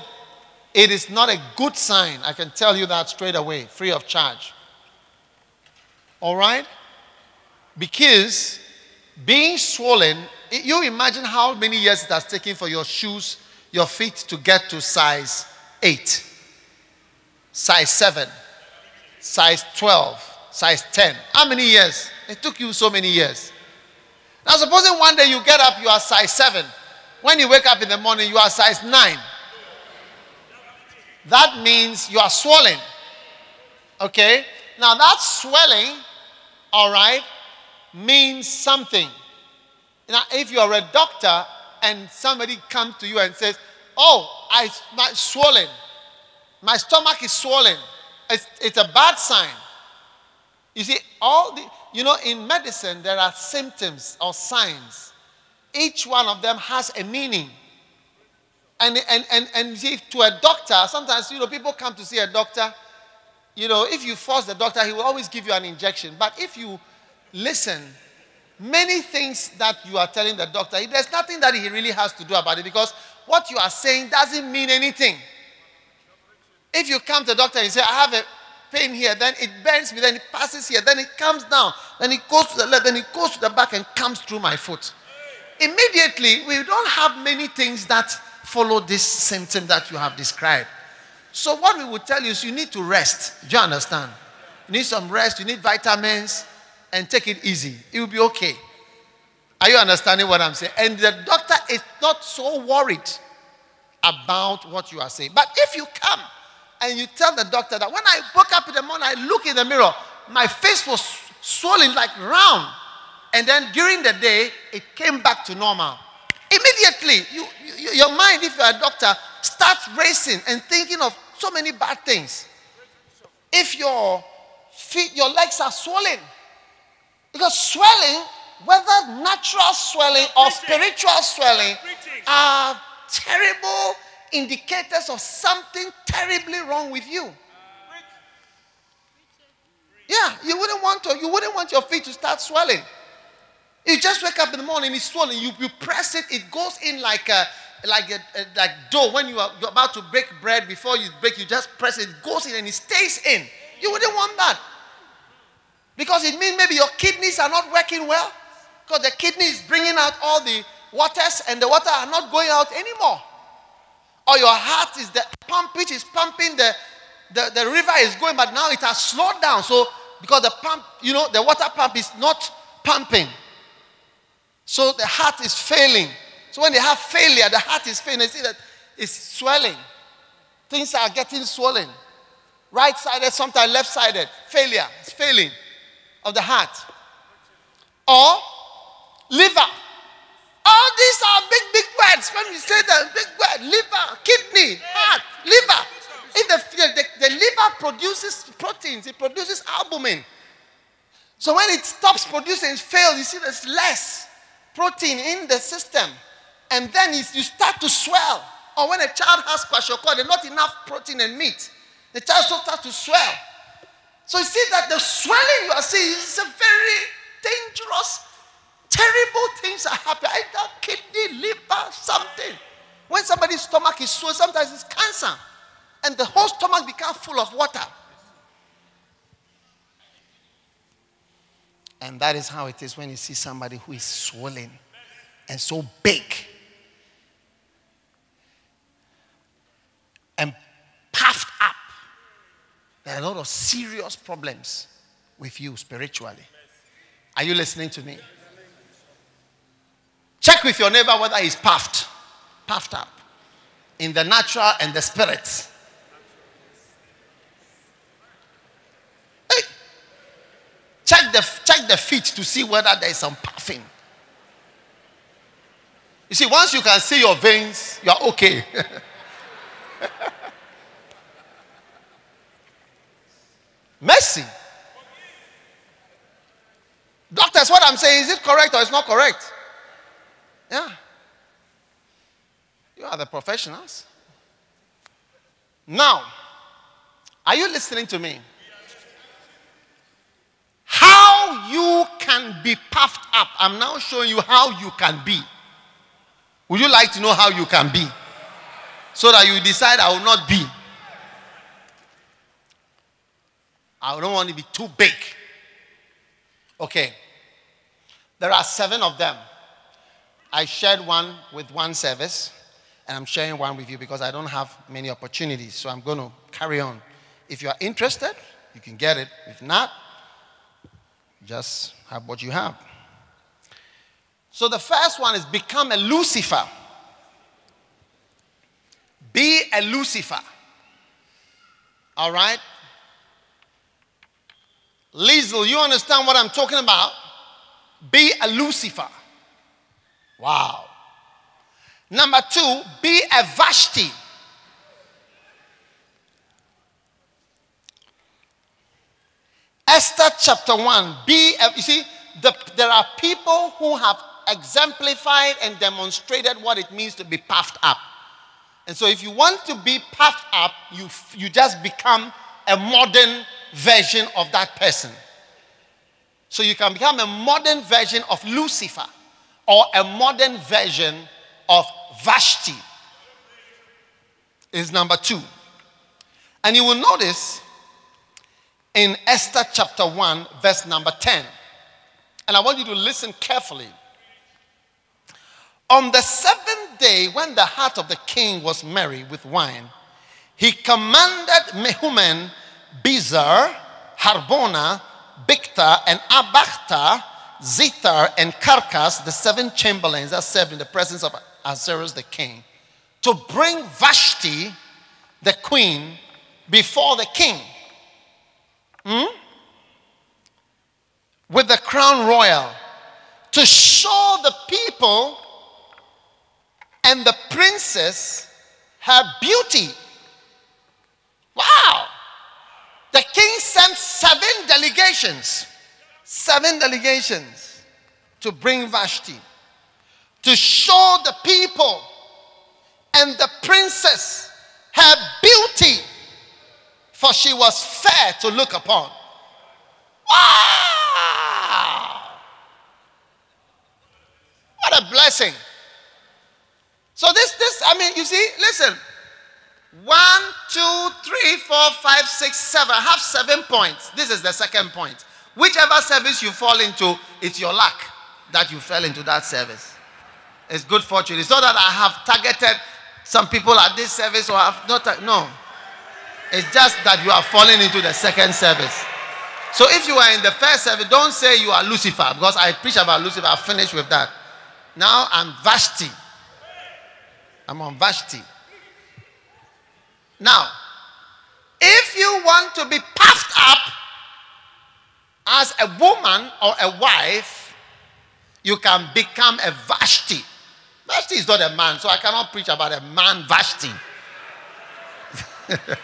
it is not a good sign. I can tell you that straight away, free of charge. All right? Because being swollen, you imagine how many years it has taken for your shoes, your feet to get to size 8, size 7, size 12, size 10. How many years? It took you so many years. Now, supposing one day you get up, you are size 7. When you wake up in the morning, you are size 9. That means you are swollen. Okay? Now, that swelling, all right, means something. Now, if you are a doctor and somebody comes to you and says, Oh, I, my swollen, my stomach is swollen, it's, it's a bad sign. You see, all the, you know, in medicine, there are symptoms or signs. Each one of them has a meaning. And, and, and, and see, to a doctor, sometimes, you know, people come to see a doctor. You know, if you force the doctor, he will always give you an injection. But if you listen, many things that you are telling the doctor, there's nothing that he really has to do about it because what you are saying doesn't mean anything. If you come to the doctor and say, I have a pain here, then it bends me, then it passes here, then it comes down, then it goes to the left, then it goes to the back and comes through my foot. Immediately, we don't have many things that follow this symptom that you have described. So, what we would tell you is you need to rest. Do you understand? You need some rest, you need vitamins, and take it easy. It will be okay. Are you understanding what I'm saying? And the doctor is not so worried about what you are saying. But if you come and you tell the doctor that when I woke up in the morning, I look in the mirror, my face was swollen like round. And then during the day, it came back to normal. Immediately, you, you, your mind, if you're a doctor, starts racing and thinking of so many bad things. If your feet, your legs are swollen, because swelling, whether natural swelling or spiritual swelling, are terrible indicators of something terribly wrong with you. Yeah, you wouldn't want to, you wouldn't want your feet to start swelling. You just wake up in the morning, it's swollen. You, you press it, it goes in like a like a, a like dough. When you are you're about to break bread, before you break, you just press it, it goes in and it stays in. You wouldn't want that. Because it means maybe your kidneys are not working well. Because the kidney is bringing out all the waters and the water are not going out anymore. Or your heart is the pump which is pumping the, the, the river is going, but now it has slowed down. So because the pump, you know, the water pump is not pumping. So the heart is failing. So when they have failure, the heart is failing. You see that it's swelling. Things are getting swollen. Right sided, sometimes left sided. Failure. It's failing of the heart. or liver. All these are big, big words. When we say them, big word, liver, kidney, heart, liver. If the, the, the liver produces proteins, it produces albumin. So when it stops producing, it fails. You see, there's less protein in the system. And then you start to swell. Or when a child has kwashiorkor, there's not enough protein and meat. The child starts to swell. So you see that the swelling you are seeing is a very dangerous, terrible things are happening. Either kidney, liver, something. When somebody's stomach is swollen, sometimes it's cancer. And the whole stomach becomes full of water. And that is how it is when you see somebody who is swollen and so big and puffed up. There are a lot of serious problems with you spiritually. Are you listening to me? Check with your neighbor whether he's puffed, puffed up in the natural and the spirit. Hey, check the check the feet to see whether there is some puffing. You see, once you can see your veins, you are okay. [laughs] Mercy. Doctors, what I'm saying, is it correct or it's not correct? Yeah. You are the professionals. Now, are you listening to me? How you can be puffed up. I'm now showing you how you can be. Would you like to know how you can be? So that you decide I will not be. I don't want to be too big. Okay. There are seven of them. I shared one with one service, and I'm sharing one with you because I don't have many opportunities. So I'm going to carry on. If you are interested, you can get it. If not, just have what you have. So the first one is become a Lucifer. Be a Lucifer. All right? Liesel, you understand what I'm talking about? Be a Lucifer. Wow. Number two, be a Vashti. Esther chapter 1. Be a, you see, the, there are people who have exemplified and demonstrated what it means to be puffed up. And so, if you want to be puffed up, you, you just become a modern version of that person. So, you can become a modern version of Lucifer or a modern version of Vashti. Is number two. And you will notice in Esther chapter 1, verse number 10. And I want you to listen carefully. On the seventh day, when the heart of the king was merry with wine, he commanded Mehuman, Biztha, Harbona, Bigtha, and Abagtha, Zethar, and Carcas, the seven chamberlains that served in the presence of Ahasuerus the king, to bring Vashti, the queen, before the king. Hmm? With the crown royal, to show the people and the princess her beauty. Wow! The king sent seven delegations, seven delegations to bring Vashti, to show the people and the princess her beauty, for she was fair to look upon. Wow! What a blessing. So this, this, I mean, you see, listen. One, two, three, four, five, six, seven. I have seven points. This is the second point. Whichever service you fall into, it's your luck that you fell into that service. It's good fortune. It's not that I have targeted some people at this service or have not. No. It's just that you are falling into the second service. So if you are in the first service, don't say you are Lucifer because I preach about Lucifer. I finished with that. Now I'm Vashti. I'm on Vashti. Now, if you want to be puffed up as a woman or a wife, you can become a Vashti. Vashti is not a man, so I cannot preach about a man Vashti. [laughs]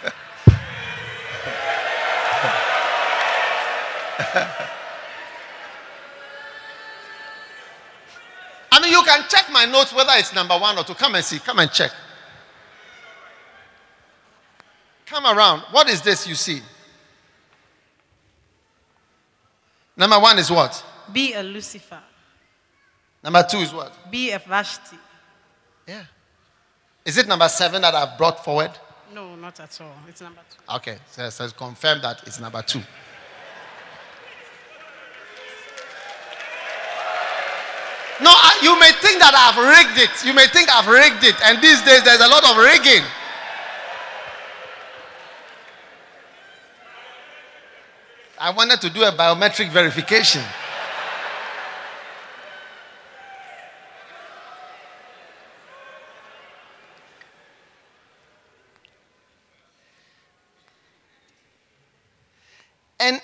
I mean, you can check my notes whether it's number one or two. Come and see. Come and check. Come around. What is this you see? Number one is what? Be a Lucifer. Number two is what? Be a Vashti. Yeah. Is it number seven that I've brought forward? No, not at all. It's number two. Okay, so, so confirm that it's number two. No, I- you may think that I've rigged it. You may think I've rigged it. And these days there's a lot of rigging. I wanted to do a biometric verification. And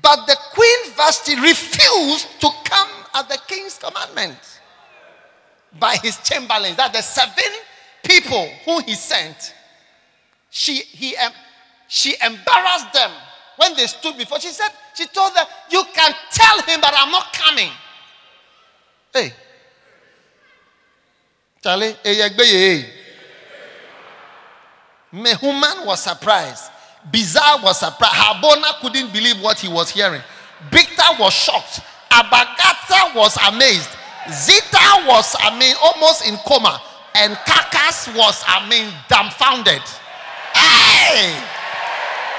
but the queen Vashti refused to come at the king's commandment by his chamberlains. That the seven people who he sent, she he she embarrassed them when they stood before. She said, she told them, "You can tell him that I'm not coming." Hey, Charlie. Mehuman was surprised. Bizarre was surprised. Harbona couldn't believe what he was hearing. Bigtha was shocked. Abagtha was amazed. Zita was, I mean, almost in coma. And Carcas was, I mean, dumbfounded. Hey!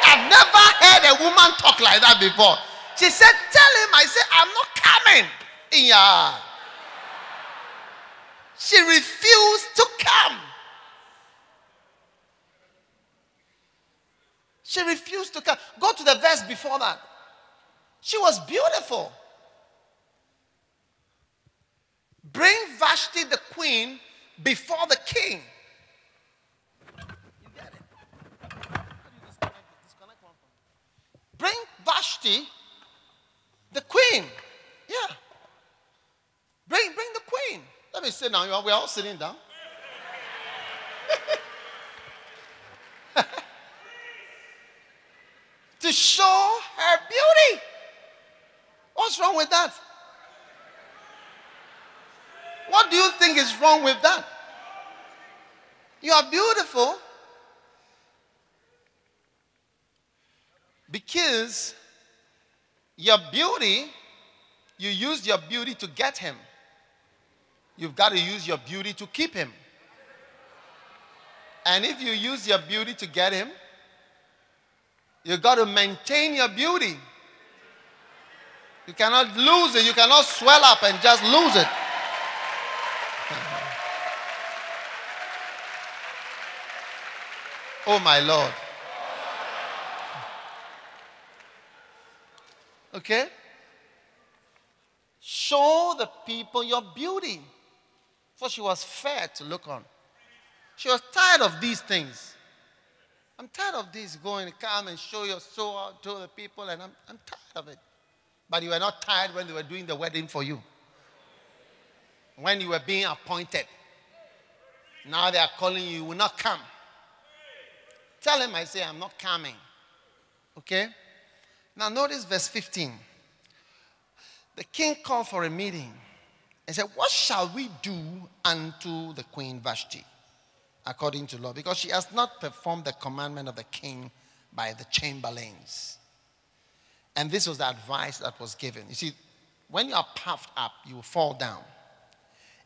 I've never heard a woman talk like that before. She said, Tell him, I said, I'm not coming. Yeah. She refused to come. She refused to come. Go to the verse before that. She was beautiful. Bring Vashti the queen before the king. You get it? How do you disconnect- disconnect one from- Bring Vashti the queen. Yeah. Bring, bring the queen. Let me sit down. We're all sitting down. [laughs] to show her beauty. What's wrong with that? What do you think is wrong with that? You are beautiful because your beauty, you use your beauty to get him. You've got to use your beauty to keep him. And if you use your beauty to get him, you've got to maintain your beauty. You cannot lose it. You cannot swell up and just lose it. [laughs] oh, my Lord. Okay? Show the people your beauty. For she was fair to look on. She was tired of these things. I'm tired of this going, to come and show your soul to the people, and I'm, I'm tired of it. But you were not tired when they were doing the wedding for you. When you were being appointed. Now they are calling you, you will not come. Tell him I say, I'm not coming. Okay? Now notice verse 15. The king called for a meeting and said, What shall we do unto the queen Vashti? according to law, because she has not performed the commandment of the king by the chamberlains. And this was the advice that was given. You see, when you are puffed up, you will fall down.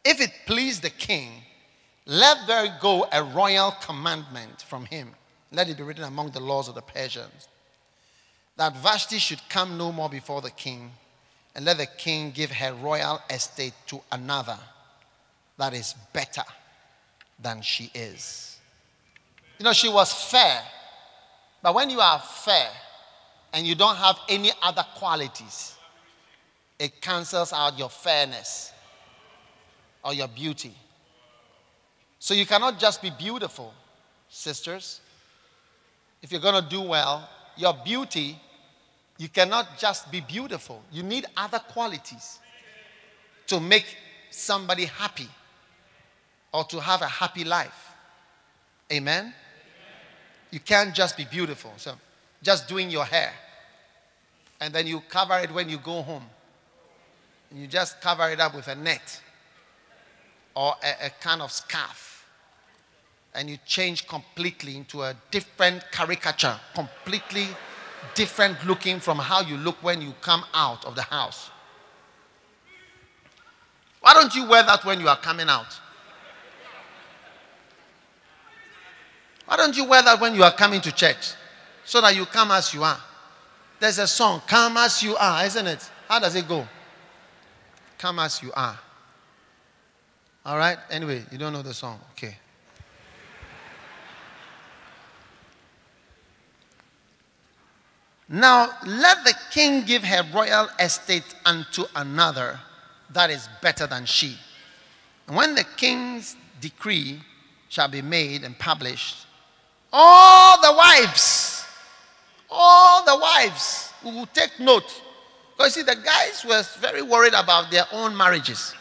If it please the king, let there go a royal commandment from him. Let it be written among the laws of the Persians that Vashti should come no more before the king, and let the king give her royal estate to another that is better than she is. You know, she was fair. But when you are fair and you don't have any other qualities, it cancels out your fairness or your beauty. So you cannot just be beautiful, sisters. If you're going to do well, your beauty, you cannot just be beautiful. You need other qualities to make somebody happy or to have a happy life. Amen? You can't just be beautiful. So, just doing your hair. And then you cover it when you go home. And you just cover it up with a net or a, a kind of scarf. And you change completely into a different caricature, completely different looking from how you look when you come out of the house. Why don't you wear that when you are coming out? Why don't you wear that when you are coming to church? So that you come as you are. There's a song, Come as you are, isn't it? How does it go? Come as you are. All right? Anyway, you don't know the song. Okay. Now let the king give her royal estate unto another that is better than she. And when the king's decree shall be made and published, all the wives, all the wives will take note. Because see, the guys were very worried about their own marriages.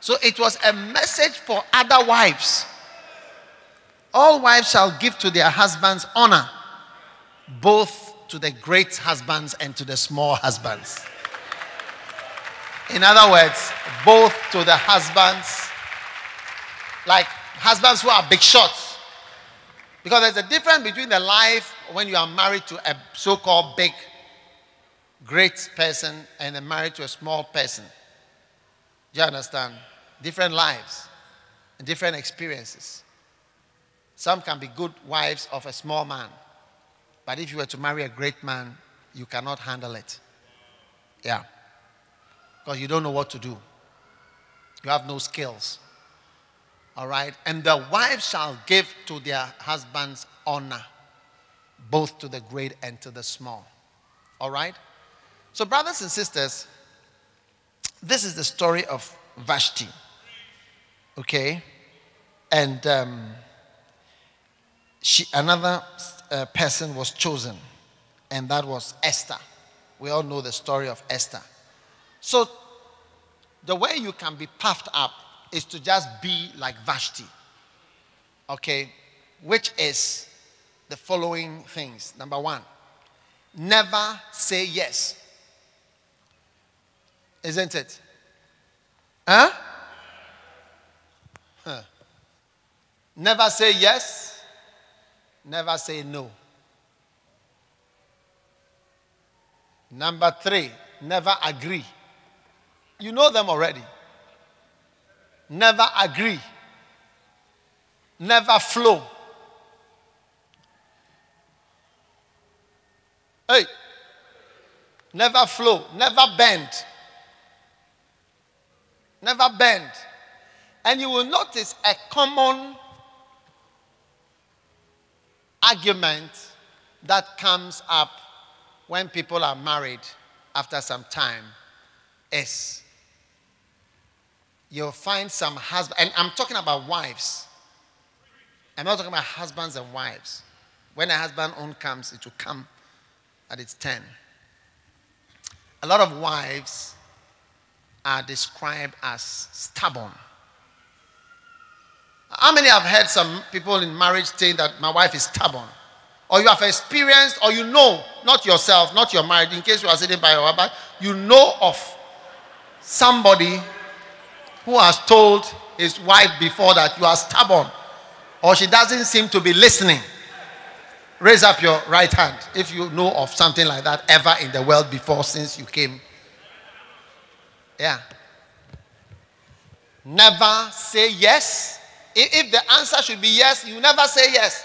So it was a message for other wives. All wives shall give to their husbands honor, both to the great husbands and to the small husbands. In other words, both to the husbands, like husbands who are big shots. Because there's a difference between the life when you are married to a so called big, great person and a married to a small person. Do you understand? Different lives and different experiences. Some can be good wives of a small man. But if you were to marry a great man, you cannot handle it. Yeah. Because you don't know what to do. You have no skills. All right? And the wives shall give to their husbands honor, both to the great and to the small. All right? So, brothers and sisters, this is the story of Vashti. Okay? And um, she, another uh, person was chosen, and that was Esther. We all know the story of Esther. So, the way you can be puffed up is to just be like Vashti. Okay? Which is the following things. Number one, never say yes. Isn't it? Huh? huh? Never say yes. Never say no. Number three, never agree. You know them already. Never agree. Never flow. Hey. Never flow. Never bend. Never bend. And you will notice a common argument that comes up when people are married after some time is you'll find some husband, and I'm talking about wives. I'm not talking about husbands and wives. When a husband own comes, it will come at its 10. A lot of wives are described as stubborn. How many have heard some people in marriage saying that my wife is stubborn? Or you have experienced, or you know, not yourself, not your marriage, in case you are sitting by your wife, you know of somebody who has told his wife before that you are stubborn or she doesn't seem to be listening. Raise up your right hand if you know of something like that ever in the world before since you came. Yeah. Never say yes. If the answer should be yes, you never say yes.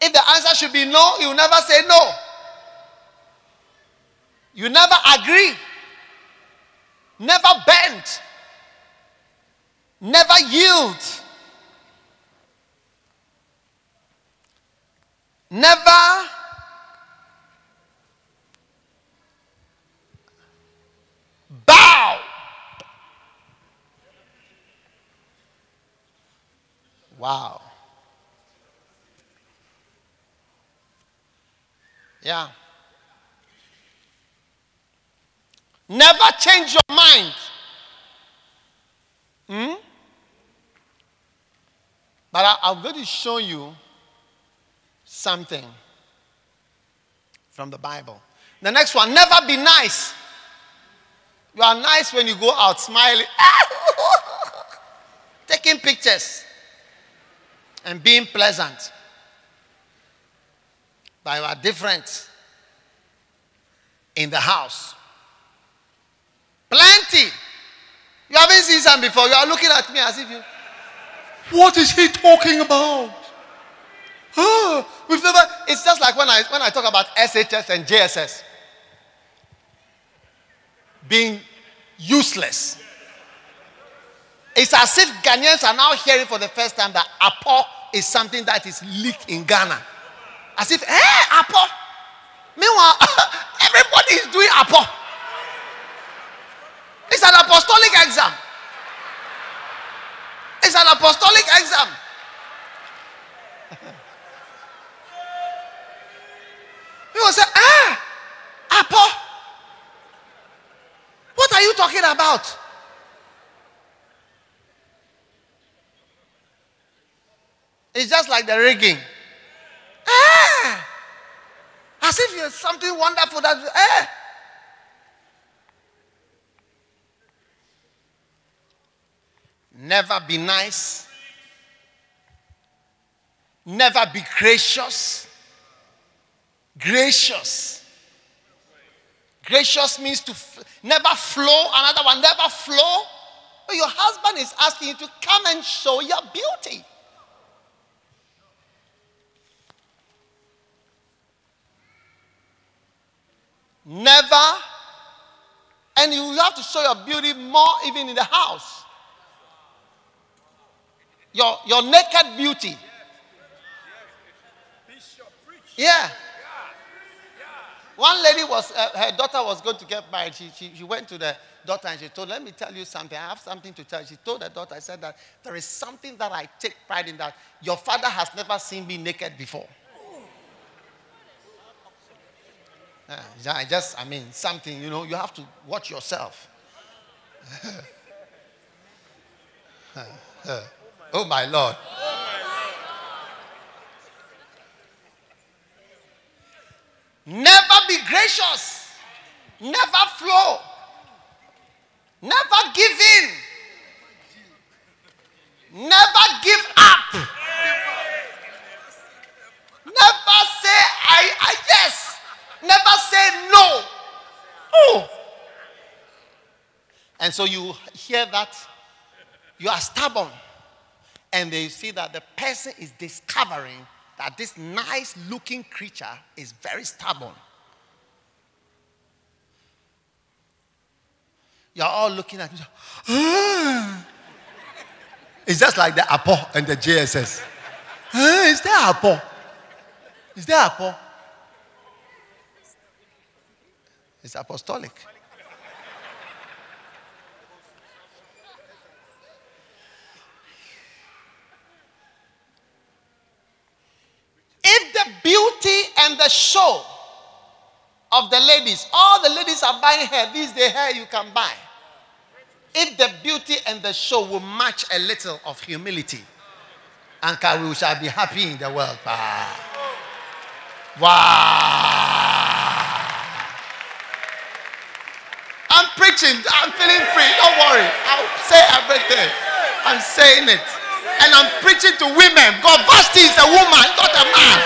If the answer should be no, you never say no. You never agree. Never bend. Never yield. Never bow. Wow. Yeah. Never change your mind. Hmm? But I, I'm going to show you something from the Bible. The next one never be nice. You are nice when you go out smiling, [laughs] taking pictures, and being pleasant. But you are different in the house. Plenty. You haven't seen some before. You are looking at me as if you. What is he talking about? Oh, we've never. It's just like when I when I talk about SHS and JSS being useless. It's as if Ghanaians are now hearing for the first time that Apo is something that is leaked in Ghana. As if, hey, Apo. Meanwhile, [laughs] everybody is doing Apo. It's an apostolic exam. It's an apostolic exam. [laughs] People say, ah, Apo. What are you talking about? It's just like the rigging. Ah! As if you're something wonderful that, eh? Never be nice. Never be gracious. Gracious. Gracious means to f- never flow. Another one, never flow. But your husband is asking you to come and show your beauty. Never. And you have to show your beauty more even in the house. Your, your naked beauty. Yeah. One lady was, uh, her daughter was going to get married. She, she, she went to the daughter and she told, Let me tell you something. I have something to tell you. She told the daughter, I said that there is something that I take pride in that your father has never seen me naked before. Uh, I just, I mean, something, you know, you have to watch yourself. [laughs] oh, my Lord. Never be gracious. Never flow. Never give in. Never give up. Never say I, I yes. Never say no. Oh. And so you hear that you are stubborn. And they see that the person is discovering that this nice looking creature is very stubborn. You're all looking at me. "Ah." [sighs] It's just like the Apo and the JSS. "Ah, is there Apo? Is there Apo? It's apostolic. If the beauty and the show of the ladies, all the ladies are buying hair, this is the hair you can buy. If the beauty and the show will match a little of humility, and we shall be happy in the world. Ah. Wow. Preaching. I'm feeling free. Don't worry. I'll say everything. I'm saying it. And I'm preaching to women. God, Vashti is a woman, not a man.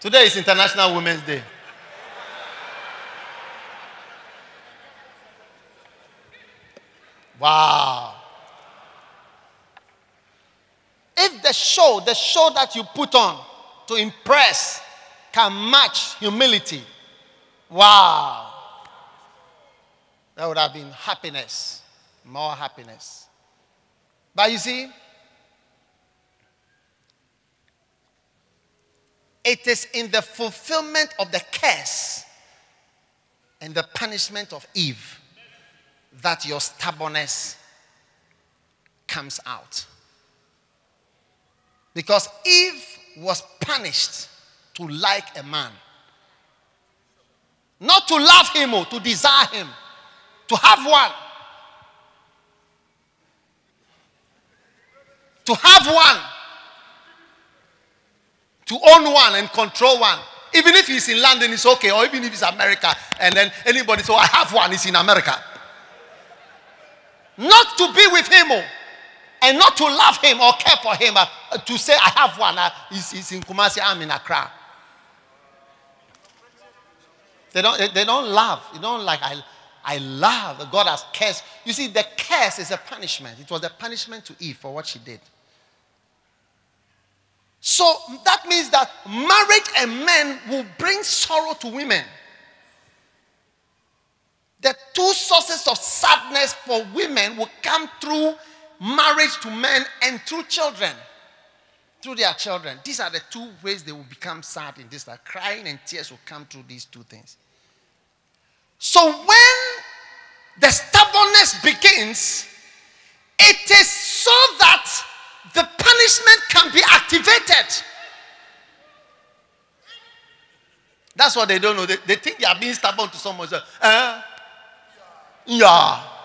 Today is International Women's Day. Wow. If the show, the show that you put on to impress, can match humility, wow. That would have been happiness, more happiness. But you see, it is in the fulfillment of the curse and the punishment of Eve that your stubbornness comes out. Because Eve was punished to like a man. Not to love him or to desire him, to have one. To have one. To own one and control one. Even if he's in London, it's okay. Or even if it's America, and then anybody say, oh, I have one, it's in America. Not to be with him oh, and not to love him or care for him. uh, to say, I have one. Uh, in Kumasi, I'm in Accra. They don't, they, they don't love. You don't like, I, I love. God has cursed. You see, the curse is a punishment. It was a punishment to Eve for what she did. So that means that marriage and men will bring sorrow to women. The two sources of sadness for women will come through marriage to men and through children. Through their children. These are the two ways they will become sad in this life. Crying and tears will come through these two things. So when the stubbornness begins, it is so that the punishment can be activated. That's what they don't know. They, they think they are being stubborn to someone. Say, eh? Yeah.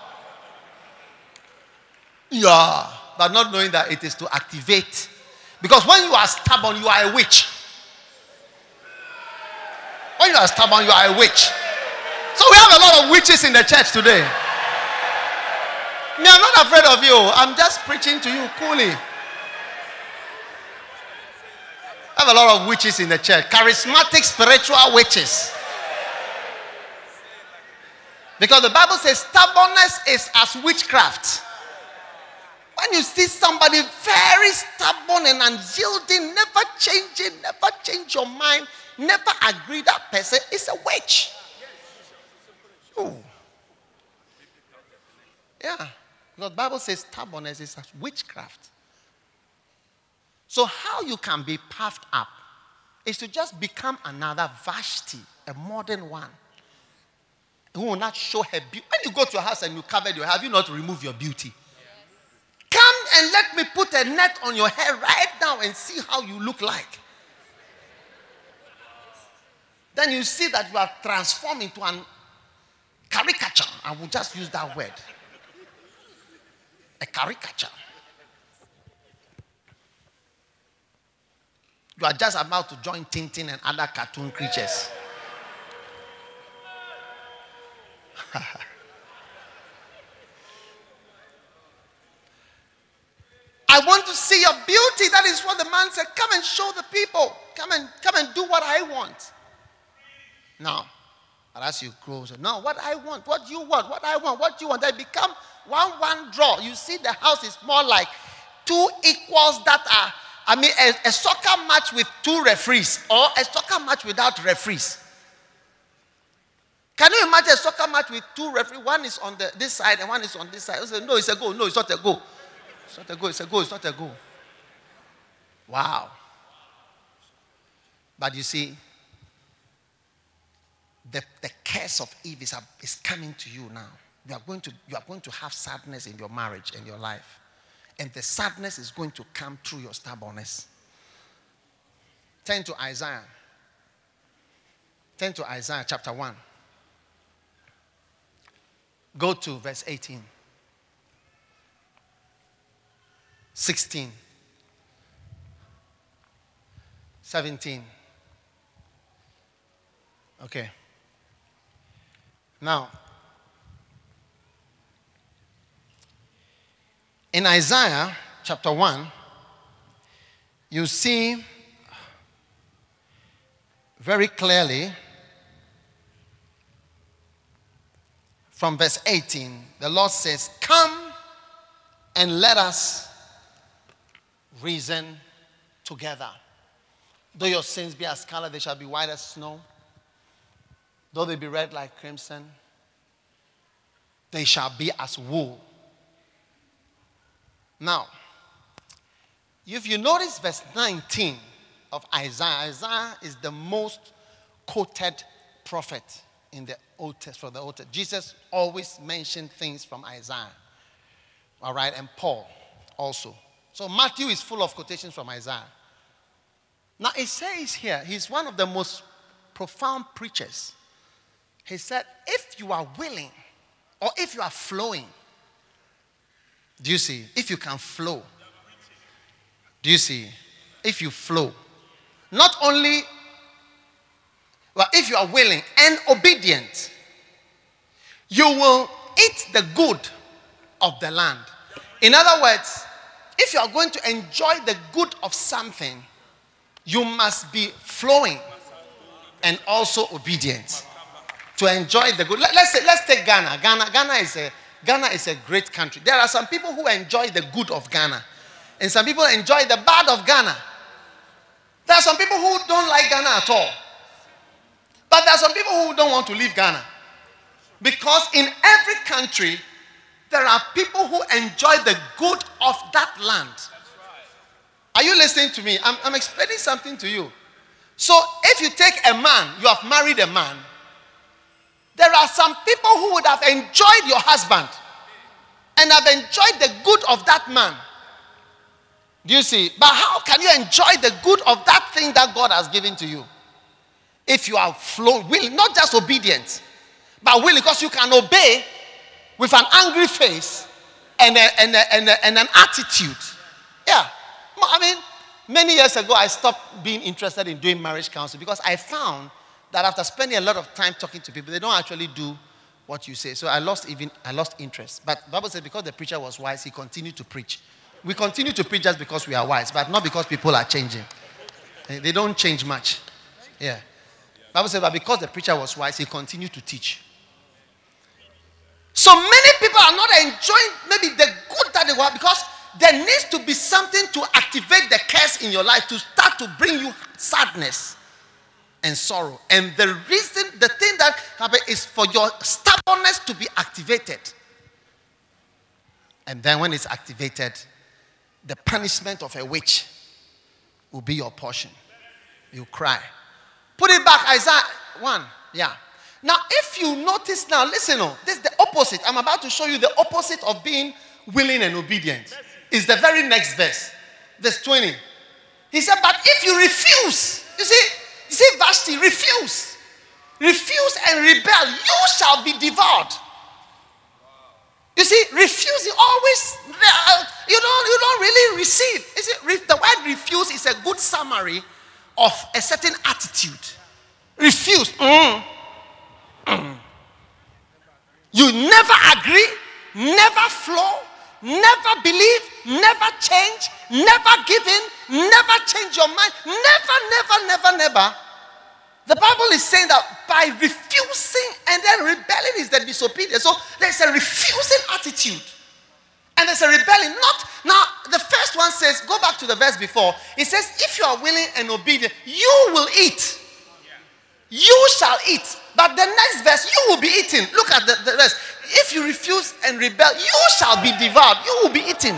Yeah. But not knowing that it is to activate. Because when you are stubborn, you are a witch. When you are stubborn, you are a witch. So we have a lot of witches in the church today. Me, I'm not afraid of you. I'm just preaching to you coolly. I have a lot of witches in the church. Charismatic spiritual witches. Because the Bible says stubbornness is as witchcraft. When you see somebody very stubborn and unyielding, never changing, never change your mind, never agree that person is a witch. Ooh. Yeah. The Bible says stubbornness is witchcraft. So, how you can be puffed up is to just become another Vashti, a modern one, who will not show her beauty. When you go to your house and you covered your hair, have you not removed your beauty? Come and let me put a net on your hair right now and see how you look like. Then you see that you are transformed into an caricature. I will just use that word. A caricature. You are just about to join Tintin and other cartoon creatures. [laughs] I want to see your beauty. That is what the man said. Come and show the people. Come and come and do what I want. Now, as you grow, say, no, what I want, what you want, what I want, what you want. They become one one draw. You see, the house is more like two equals that are, I mean, a, a soccer match with two referees or a soccer match without referees. Can you imagine a soccer match with two referees? One is on the, this side and one is on this side. You say, no, it's a goal. No, it's not a goal. It's not a goal. It's a goal. It's not a goal. Wow. But you see, the, the curse of Eve is, is coming to you now. You are, going to, you are going to have sadness in your marriage and your life. And the sadness is going to come through your stubbornness. Turn to Isaiah. Turn to Isaiah chapter 1. Go to verse 18. 16. 17. Okay. Now, in Isaiah chapter 1, you see very clearly from verse 18, the Lord says, Come and let us reason together. Though your sins be as scarlet, they shall be white as snow. Though they be red like crimson, they shall be as wool. Now, if you notice verse 19 of Isaiah, Isaiah is the most quoted prophet in the Old Testament. For the Old Testament. Jesus always mentioned things from Isaiah. All right, and Paul also. So Matthew is full of quotations from Isaiah. Now it says here, he's one of the most profound preachers. He said, if you are willing or if you are flowing, do you see? If you can flow, do you see? If you flow, not only, well, if you are willing and obedient, you will eat the good of the land. In other words, if you are going to enjoy the good of something, you must be flowing and also obedient to enjoy the good. Let, us say, let's take Ghana. Ghana, Ghana is a Ghana is a great country. There are some people who enjoy the good of Ghana, and some people enjoy the bad of Ghana. There are some people who don't like Ghana at all. But there are some people who don't want to leave Ghana. Because in every country, there are people who enjoy the good of that land. Are you listening to me? I'm, I'm explaining something to you. So, if you take a man, you have married a man, there are some people who would have enjoyed your husband and have enjoyed the good of that man. Do you see? But how can you enjoy the good of that thing that God has given to you? If you are flow, willing, not just obedient, but willing, because you can obey with an angry face and, a, and, a, and, a, and an attitude. Yeah. I mean, many years ago, I stopped being interested in doing marriage counseling because I found that after spending a lot of time talking to people, they don't actually do what you say. So I lost even I lost interest. But Bible says because the preacher was wise, he continued to preach. We continue to preach just because we are wise, but not because people are changing. Eh, They don't change much. Yeah. Bible says, but because the preacher was wise, he continued to teach. So many people are not enjoying maybe the good that they want because there needs to be something to activate the curse in your life to start to bring you sadness and sorrow. And the reason, the thing that happens is for your stubbornness to be activated. And then when it's activated, the punishment of a witch will be your portion. You cry. Put it back, Isaiah 1. Yeah. Now, if you notice now, listen, oh, this is the opposite. I'm about to show you the opposite of being willing and obedient. Is the very next verse, verse 20. He said, But if you refuse, you see, you see, Vashti, refuse. Refuse and rebel, you shall be devoured. You see, refusing always, you don't, you don't really receive. You see, the word refuse is a good summary of a certain attitude. Refuse. Mm. [clears throat] You never agree, never flow, never believe, never change, never give in, never change your mind, never, never, never, never. The Bible is saying that by refusing and then rebelling is the disobedience. So there's a refusing attitude. And there's a rebellion. Not now, the first one says, go back to the verse before. It says, if you are willing and obedient, you will eat. You shall eat. But the next verse, you will be eaten. Look at the, the rest. If you refuse and rebel, you shall be devoured. You will be eaten.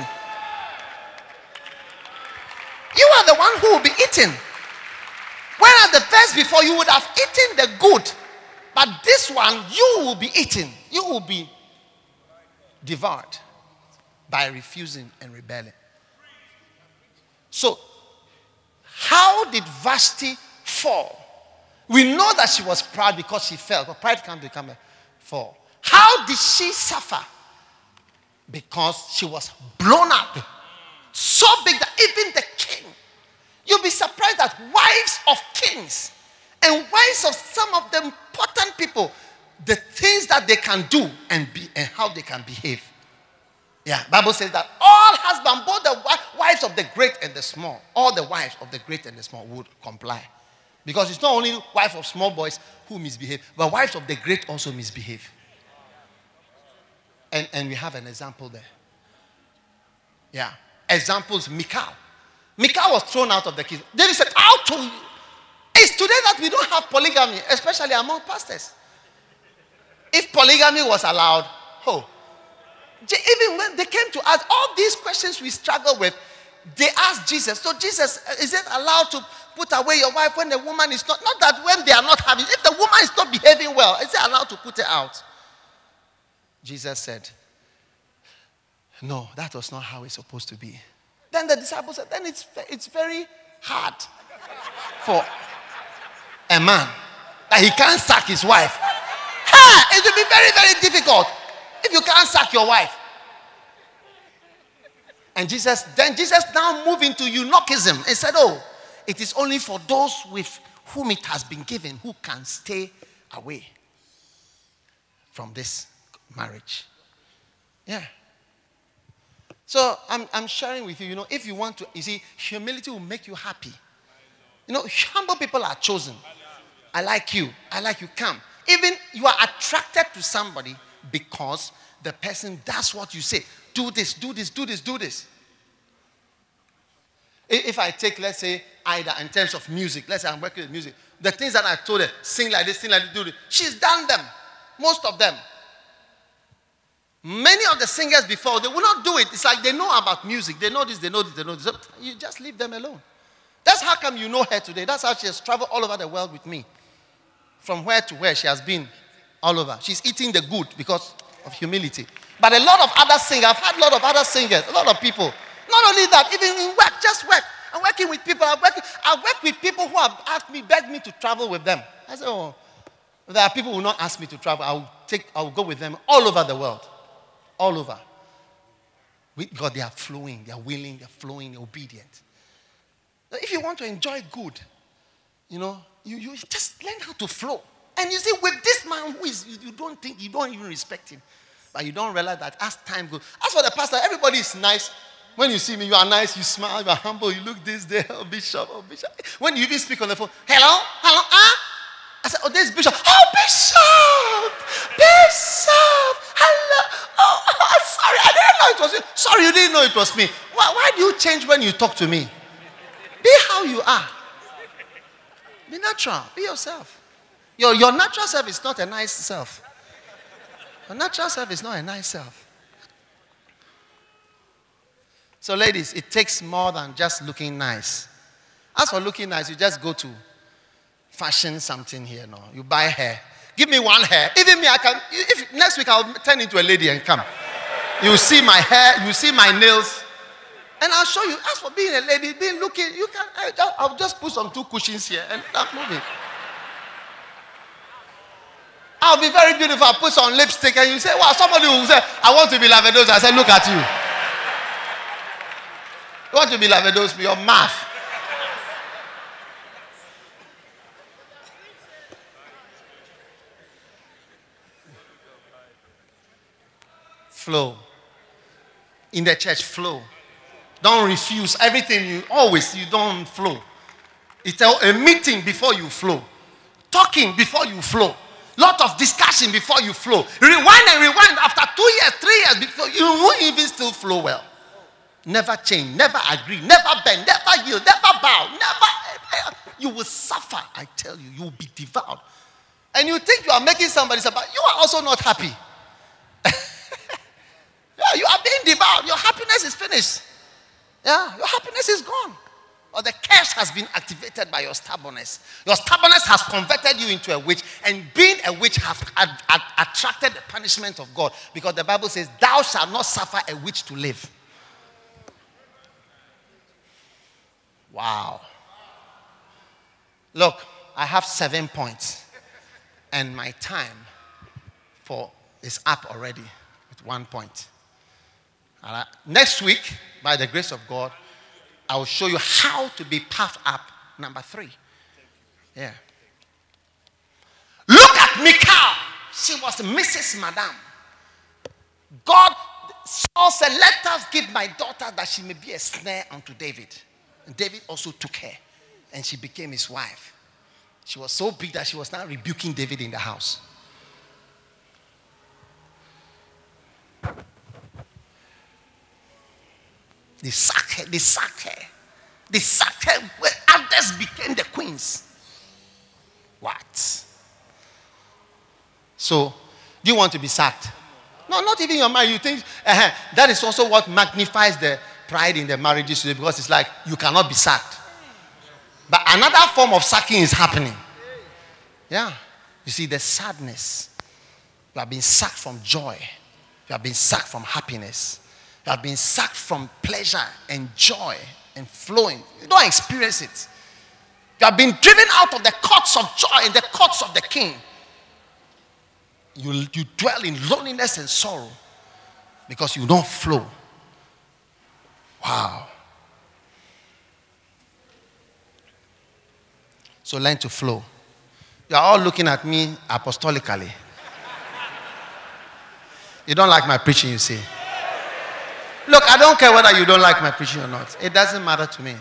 You are the one who will be eaten. At the verse before, you would have eaten the good. But this one, you will be eaten. You will be devoured by refusing and rebelling. So, how did Vashti fall? We know that she was proud because she fell, but pride can become a fall. How did she suffer? Because she was blown up so big that even the king, you'll be surprised that wives of kings and wives of some of the important people, the things that they can do and be and how they can behave. Yeah, Bible says that all husbands, both the wives of the great and the small, all the wives of the great and the small would comply. Because it's not only wives of small boys who misbehave, but wives of the great also misbehave. And, and we have an example there. Yeah. Examples, Michal. Michal was thrown out of the kingdom. David said, Out to you. It's today that we don't have polygamy, especially among pastors. If polygamy was allowed, oh, even when they came to us, all these questions we struggle with, they asked Jesus. So, Jesus, uh, is it allowed to put away your wife when the woman is not? Not that when they are not having, if the woman is not behaving well, is it allowed to put her out? Jesus said, No, that was not how it's supposed to be. then the disciples said, then it's, it's very hard for a man that he can't sack his wife. Ha! It will be very, very difficult if you can't sack your wife. And Jesus, then Jesus now moved into eunuchism and said, Oh, it is only for those with whom it has been given who can stay away from this marriage. Yeah. So I'm, I'm sharing with you, you know, if you want to, you see, humility will make you happy. You know, humble people are chosen. I like you. I like you. Come. Even you are attracted to somebody because the person does what you say. Do this, do this, do this, do this. If I take, let's say, Ida in terms of music, let's say I'm working with music, the things that I told her, sing like this, sing like this, do this, she's done them. Most of them. Many of the singers before, they will not do it. It's like they know about music. They know this, they know this, they know this. You just leave them alone. That's how come you know her today. That's how she has traveled all over the world with me. From where to where she has been all over. She's eating the good because of humility. But a lot of other singers, I've had a lot of other singers, a lot of people. Not only that, even in work, just work. I'm working with people. I work, I work with people who have asked me, begged me to travel with them. I said, oh, there are people who will not ask me to travel. I'll take, I'll go with them all over the world. All over. With God, they are flowing, they are willing, they are flowing, they're obedient. If you want to enjoy good, you know, you, you just learn how to flow. And you see, with this man who is, you don't think, you don't even respect him. But you don't realize that as time goes. As for the pastor, everybody is nice. When you see me, you are nice, you smile, you are humble, you look this, there, oh, [laughs] bishop, oh, bishop. When you even speak on the phone, hello, hello, ah? I said, oh, there's bishop. Oh, bishop, bishop, hello. Oh, [laughs] oh, sorry, I didn't know it was you. Sorry, you didn't know it was me. Why, why do you change when you talk to me? Be how you are. Be natural. Be yourself. Your, your natural self is not a nice self. Your natural self is not a nice self. So, ladies, it takes more than just looking nice. As for looking nice, you just go to fashion something here. No, you buy hair. Give me one hair. Even me, I can. If next week I'll turn into a lady and come. You see my hair. You see my nails. And I'll show you. As for being a lady, being looking, you can. I'll just put some two cushions here and start moving. I'll be very beautiful. I'll put some lipstick and you say, "Wow!" Somebody will say, "I want to be Lavados." I say, "Look at you. You want to be Lavados? Your mouth." Flow. In the church, flow. Don't refuse everything you always you don't flow. It's a, a meeting before you flow. Talking before you flow. Lot of discussion before you flow. Rewind and rewind after two years, three years before you won't even still flow well. Never change, never agree, never bend, never yield, never bow, never. You will suffer, I tell you. You will be devoured. And you think you are making somebody suffer. You are also not happy. [laughs] yeah, you are being devoured. Your happiness is finished. Yeah, your happiness is gone. Or the curse has been activated by your stubbornness. Your stubbornness has converted you into a witch, and being a witch has attracted the punishment of God. Because the Bible says, Thou shalt not suffer a witch to live. Wow. Look, I have seven points, and my time for is up already with one point. Next week, by the grace of God, I will show you how to be puffed up. Number three. Yeah. Look at Michal. She was Mrs. Madame. God Saul said, Let us give my daughter that she may be a snare unto David. And David also took her, and she became his wife. She was so big that she was now rebuking David in the house. They sacked her, they sacked her. They sacked her where others became the queens. What? So, do you want to be sacked? No, not even your marriage. You think uh that is also what magnifies the pride in the marriages today because it's like you cannot be sacked. But another form of sacking is happening. Yeah. You see, the sadness. You have been sacked from joy. You have been sacked from happiness. You have been sucked from pleasure and joy and flowing. You don't experience it. You have been driven out of the courts of joy in the courts of the king. You, you dwell in loneliness and sorrow because you don't flow. Wow. So learn to flow. You are all looking at me apostolically. You don't like my preaching, you see. Look, I don't care whether you don't like my preaching or not. It doesn't matter to me.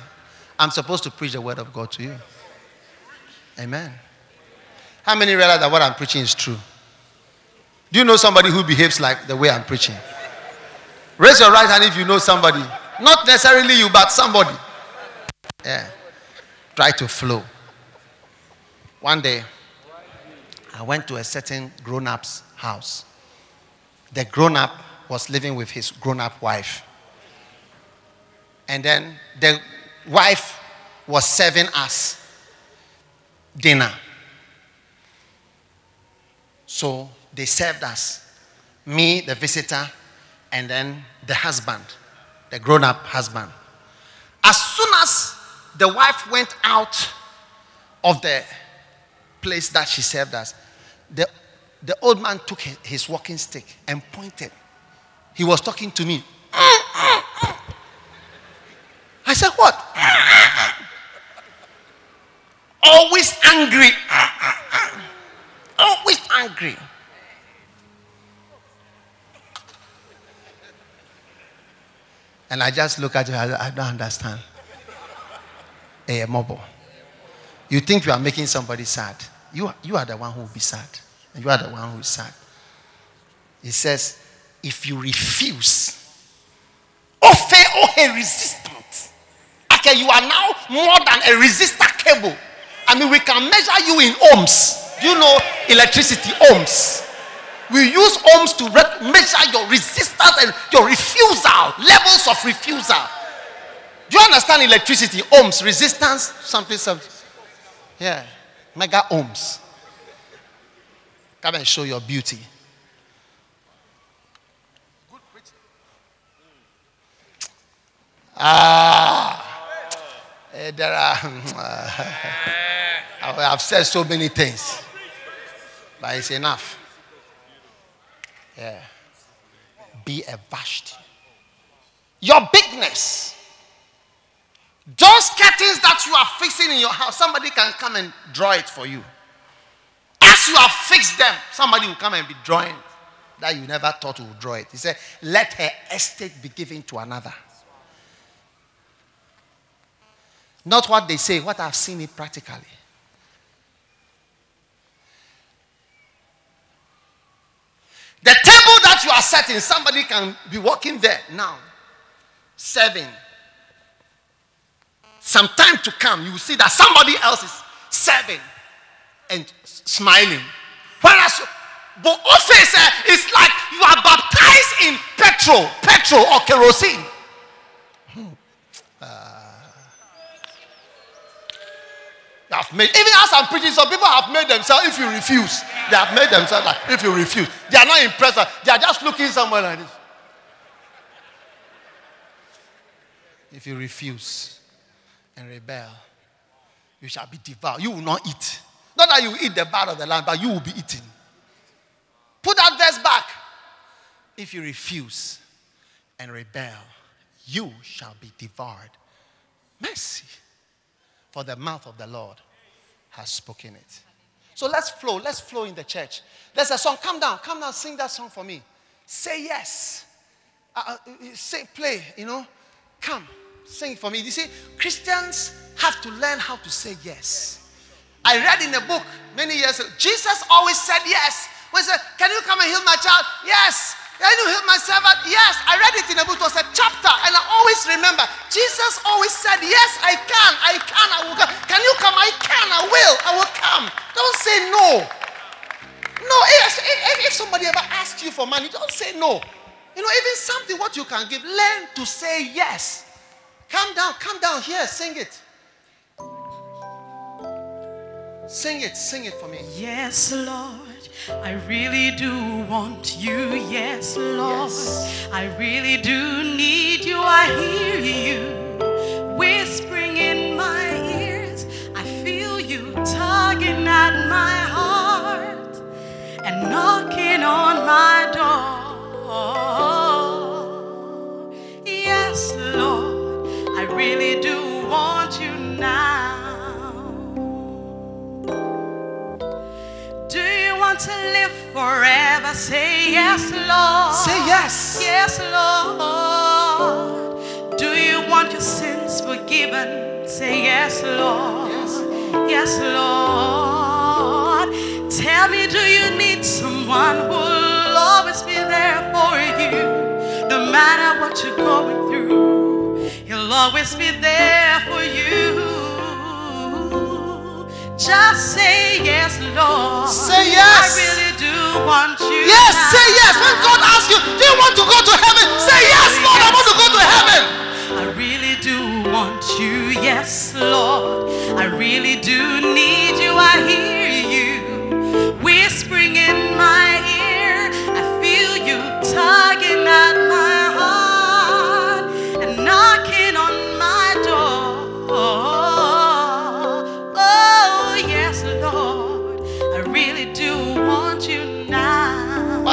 I'm supposed to preach the word of God to you. Amen. How many realize that what I'm preaching is true? Do you know somebody who behaves like the way I'm preaching? Raise your right hand if you know somebody. Not necessarily you, but somebody. Yeah. Try to flow. One day, I went to a certain grown up's house. The grown up was living with his grown up wife. And then the wife was serving us dinner. So they served us, me, the visitor, and then the husband, the grown up husband. As soon as the wife went out of the place that she served us, the, the old man took his, his walking stick and pointed. He was talking to me. I said, What? Always angry. Always angry. And I just look at you, I, don't understand. Eh, hey, mobile. You think you are making somebody sad. You you are the one who will be sad. You are the one who is sad. He says, if you refuse, offer or a resistant. Okay, you are now more than a resistor cable. I mean, we can measure you in ohms. Do you know electricity ohms? We use ohms to re- measure your resistance and your refusal, levels of refusal. Do you understand electricity? Ohms, resistance, something, something. Yeah, mega ohms. Come and show your beauty. Ah, eh, there are. I have said so many things, but it's enough. Yeah. Be a Vashti. Your bigness. Those curtains that you are fixing in your house, somebody can come and draw it for you. As you have fixed them, somebody will come and be drawing that you never thought would draw it. He said, Let her estate be given to another. Not what they say, what I've seen it practically. The table that you are setting, somebody can be walking there now, serving. Some time to come, you will see that somebody else is serving and smiling. Whereas, but office uh, is like you are baptized in petrol, petrol or kerosene. They have made, even as I'm preaching, some people have made themselves, if you refuse, they have made themselves like, if you refuse. They are not impressed. They are just looking somewhere like this. If you refuse and rebel, you shall be devoured. You will not eat. Not that you eat the bad of the land, but you will be eaten. Put that verse back. If you refuse and rebel, you shall be devoured. Mercy. For the mouth of the Lord has spoken it. So let's flow. Let's flow in the church. There's a song. Come down. Come down. Sing that song for me. Say yes. Uh, uh, say, play, you know. Come. Sing it for me. You see, Christians have to learn how to say yes. I read in a book many years ago, Jesus always said yes. When he said, Can you come and heal my child? Yes. Can you heal my servant? Yes. I read it in a book. It was a chapter. And I always remember, Jesus always said, Yes, I can. I can. I will come. Can you come? I can. I will. I will come. Don't say no. No. If, if, if somebody ever asks you for money, don't say no. You know, even something what you can give, learn to say yes. Come down. Come down here. Sing it. Sing it, sing it for me. Yes, Lord, I really do want you. Yes, Lord, Yes. I really do need you. I hear you whispering in my ears. I feel you tugging at my heart and knocking on my door. Yes, Lord, I really do want you now. Want to live forever? Say yes, Lord. Say yes. Yes, Lord. Do you want your sins forgiven? Say yes, Lord. Yes, Yes, Lord. Tell me, do you need someone who will always be there for you? No matter what you're going through, he'll always be there for you. Just say yes, Lord. Say yes. I really do want you. Yes, now. say yes. When God asks you, do you want to go to heaven? Say yes, Lord, I want to go to heaven. I really do want you, yes, Lord. I really do need you. I hear you whispering in my ear. I feel you tugging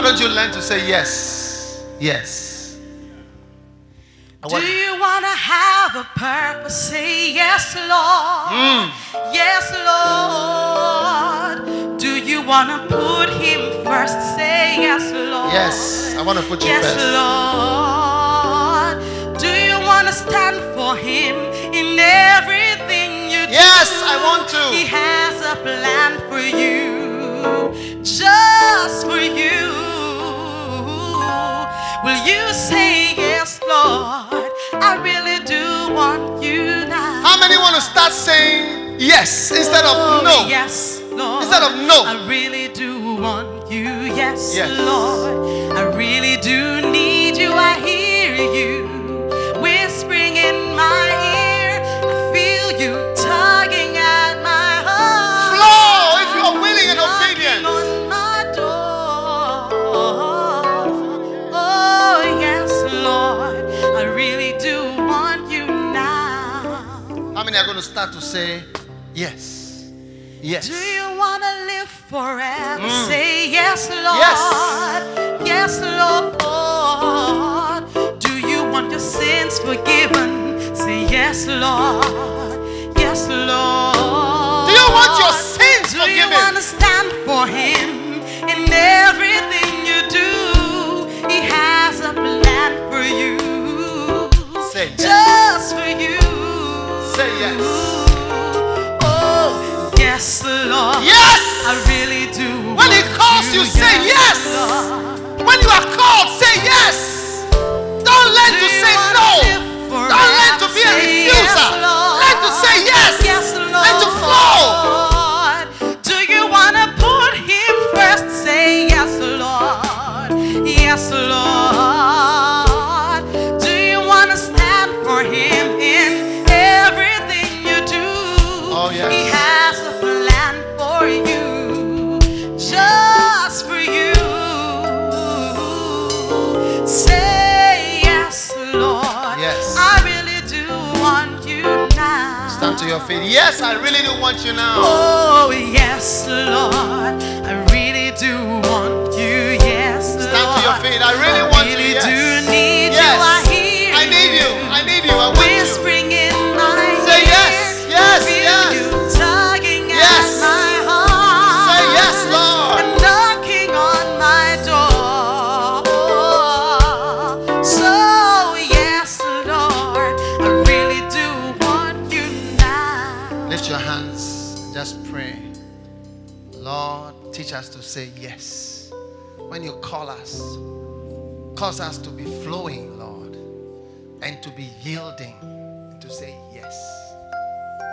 Why don't you learn to say yes? Yes. Do you want to have a purpose? Say yes, Lord. Hmm. Yes, Lord. Do you want to put Him first? Say yes, Lord. Yes, I want to put you Yes, first. Lord. Do you want to stand for Him in everything you do? Yes, I want to. He has a plan for you, just for you. Will you say yes, Lord? I really do want you now. How many want to start saying yes instead of Oh, no? Yes, Lord. Instead of no. I really do want you. Yes, Yes. Lord. I really do need you. I hear you How many are going to start to say yes? Yes. Do you want to live forever? Mm. Say yes, Lord. Yes. Yes, Lord. Do you want your sins forgiven? Say yes, Lord. Yes, Lord. Do you want your sins Do you forgiven? want to stand for Him in everything you do? He has a plan for you. Say yes. Just for you. Say yes. Oh, yes, Lord. Yes. I really do. When he calls you, say yes. Lord. When you are called, say yes. Don't learn Do to say no. Don't learn to be a refuser. yes, Learn to say yes. Yes, Lord. And to flow. Your feet. Yes, I really do want you now. Oh, yes, Lord. I really do want you. Yes, Lord. Stand to your feet. I really want you. really Yes. do need Yes. you. I When you call us, cause us to be flowing, Lord, and to be yielding, to say yes.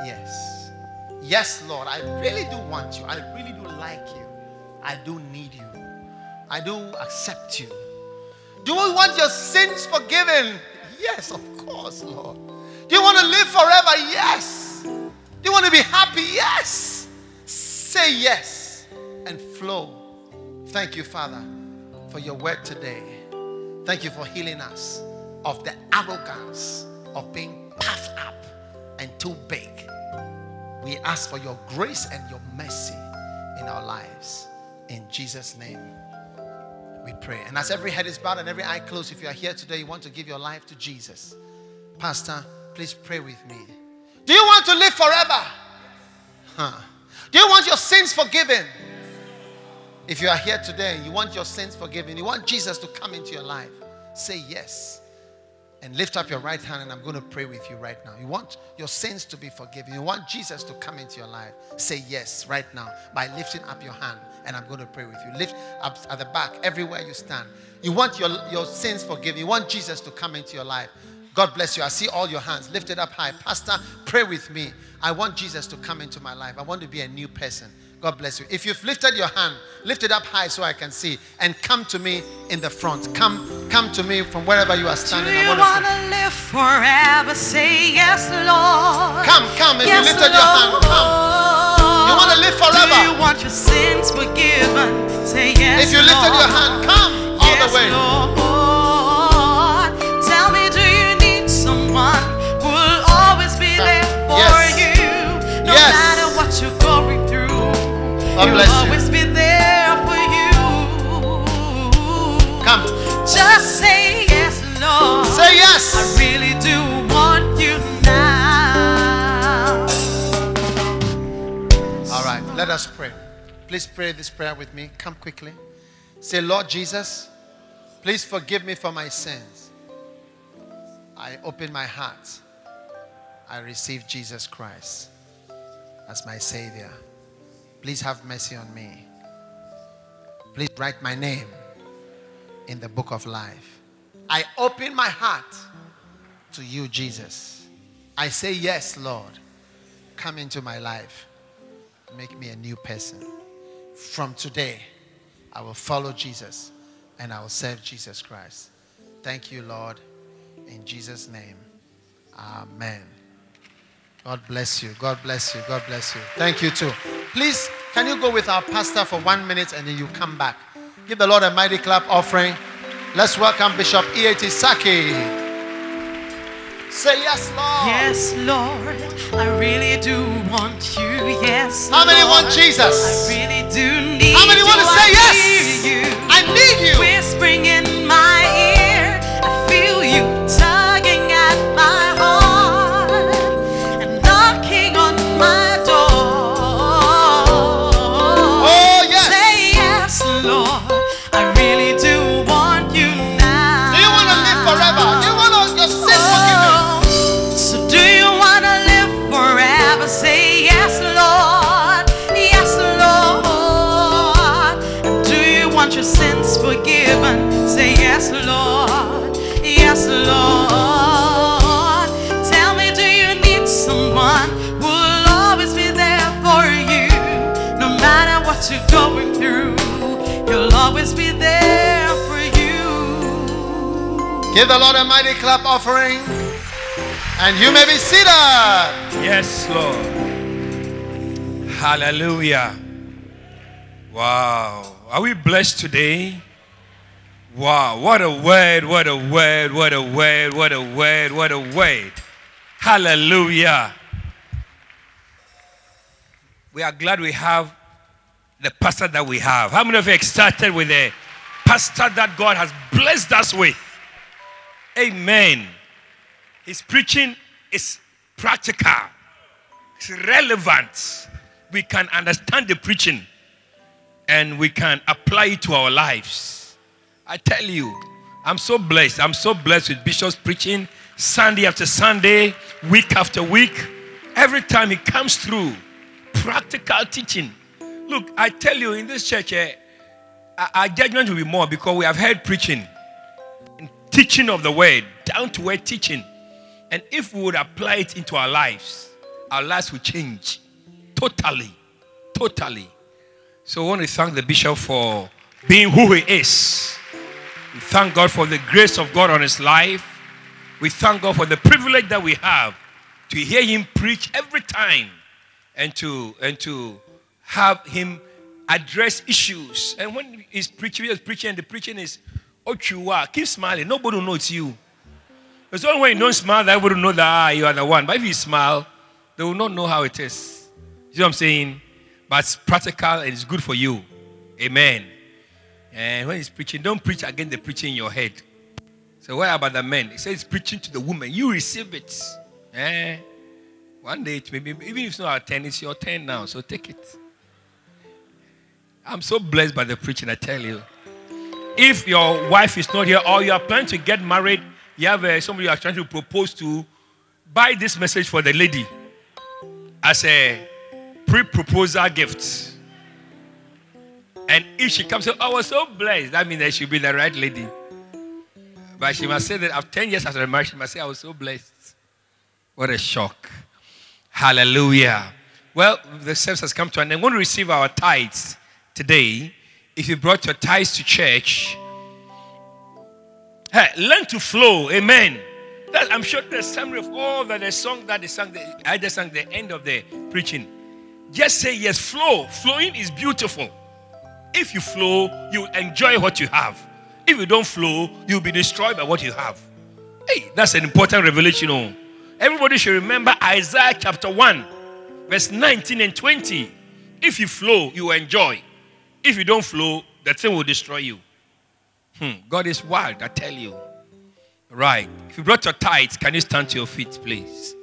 Yes. Yes, Lord, I really do want you. I really do like you. I do need you. I do accept you. Do you want your sins forgiven? Yes, of course, Lord. Do you want to live forever? Yes. Do you want to be happy? Yes. Say yes and flow. Thank you, Father, for your word today. Thank you for healing us of the arrogance of being puffed up and too big. We ask for your grace and your mercy in our lives. In Jesus' name, we pray. And as every head is bowed and every eye closed, if you are here today, you want to give your life to Jesus, Pastor, please pray with me. Do you want to live forever? Huh. Do you want your sins forgiven? If you are here today, you want your sins forgiven, you want Jesus to come into your life, say yes. And lift up your right hand, and I'm going to pray with you right now. You want your sins to be forgiven. You want Jesus to come into your life. Say yes right now by lifting up your hand, and I'm going to pray with you. Lift up at the back, everywhere you stand. You want your, your sins forgiven. You want Jesus to come into your life. God bless you. I see all your hands lifted up high. Pastor, pray with me. I want Jesus to come into my life. I want to be a new person. God bless you. If you've lifted your hand, lift it up high so I can see and come to me in the front. Come come to me from wherever you are Do standing. you I want to live forever? Say yes, Lord. Come, come. If you yes, lifted your hand, come. You want to live forever? Do you want your sins forgiven? Say yes, If you lifted your hand, come all yes, the way. Lord. Tell me, do you need someone who will always be there uh, for Yes. you? No Yes. matter what going through, God he'll bless you. always be there for you. Come. Just say yes, Lord. Say yes. I really do want you now. All right, let us pray. Please pray this prayer with me. Come quickly. Say, Lord Jesus, please forgive me for my sins. I open my heart. I receive Jesus Christ as my Savior. Please have mercy on me. Please write my name in the book of life. I open my heart to you, Jesus. I say, Yes, Lord. Come into my life make me a new person. From today, I will follow Jesus and I will serve Jesus Christ. Thank you, Lord. In Jesus' name, Amen. God bless you. God bless you. God bless you. Thank you, too. Please, can you go with our pastor for one minute and then you come back? Give the Lord a mighty clap offering. Let's welcome Bishop E.A.T. Sackey. Say yes, Lord. Yes, Lord, I really do want you. Yes, How many Lord, want Jesus? I really do need How many want to I say yes? you. I need you. whispering in Give the Lord a mighty clap offering. And you may be seated. Yes, Lord. Hallelujah. Wow. Are we blessed today? Wow. What a word, what a word, what a word, what a word, what a word. Hallelujah. We are glad we have the pastor that we have. How many of you excited with the pastor that God has blessed us with? Amen. His preaching is practical, it's relevant. We can understand the preaching and we can apply it to our lives. I tell you, I'm so blessed. I'm so blessed with Bishop's preaching Sunday after Sunday, week after week. Every time he comes through, practical teaching. Look, I tell you, in this church, eh, our- our judgment will be more because we have heard preaching teaching of the word, down to word teaching. And if we would apply it into our lives, our lives would change totally. Totally. So I want to thank the bishop for being who he is. We thank God for the grace of God on his life. We thank God for the privilege that we have to hear him preach every time and to and to have him address issues. And when he's preaching, he's preaching, and the preaching is, oh, you are, keep smiling. Nobody will know it's you. It's only when you don't smile that everybody will know that ah, you are the one. But if you smile, they will not know how it is. You see what I'm saying? But it's practical and it's good for you. Amen. And when he's preaching, don't preach against the preaching in your head. So what about the men? He says he's preaching to the woman. You receive it. Eh? One day, it may be, even if it's not our turn, it's your turn now. So take it. I'm so blessed by the preaching, I tell you. If your wife is not here or you are planning to get married, you have uh, somebody you are trying to propose to, buy this message for the lady as a pre proposal gift. And if she comes, I was so blessed, that means that she'll be the right lady. But she must say that after 10 years after the marriage, she must say, I was so blessed. What a shock. Hallelujah. Well, the service has come to an end. We're going to receive our tithes today. If you brought your tithes to church, hey, learn to flow. Amen. That, I'm sure the summary of all that the song that they sang, the, I just sang the end of the preaching. Just say yes, flow. Flowing is beautiful. If you flow, you enjoy what you have. If you don't flow, you'll be destroyed by what you have. Hey, that's an important revelation. Oh. Everybody should remember Isaiah chapter 1, verse 19 and 20. If you flow, you enjoy. If you don't flow, the thing will destroy you. Hmm, God is wild, I tell you. Right. If you brought your tithes, can you stand to your feet, please?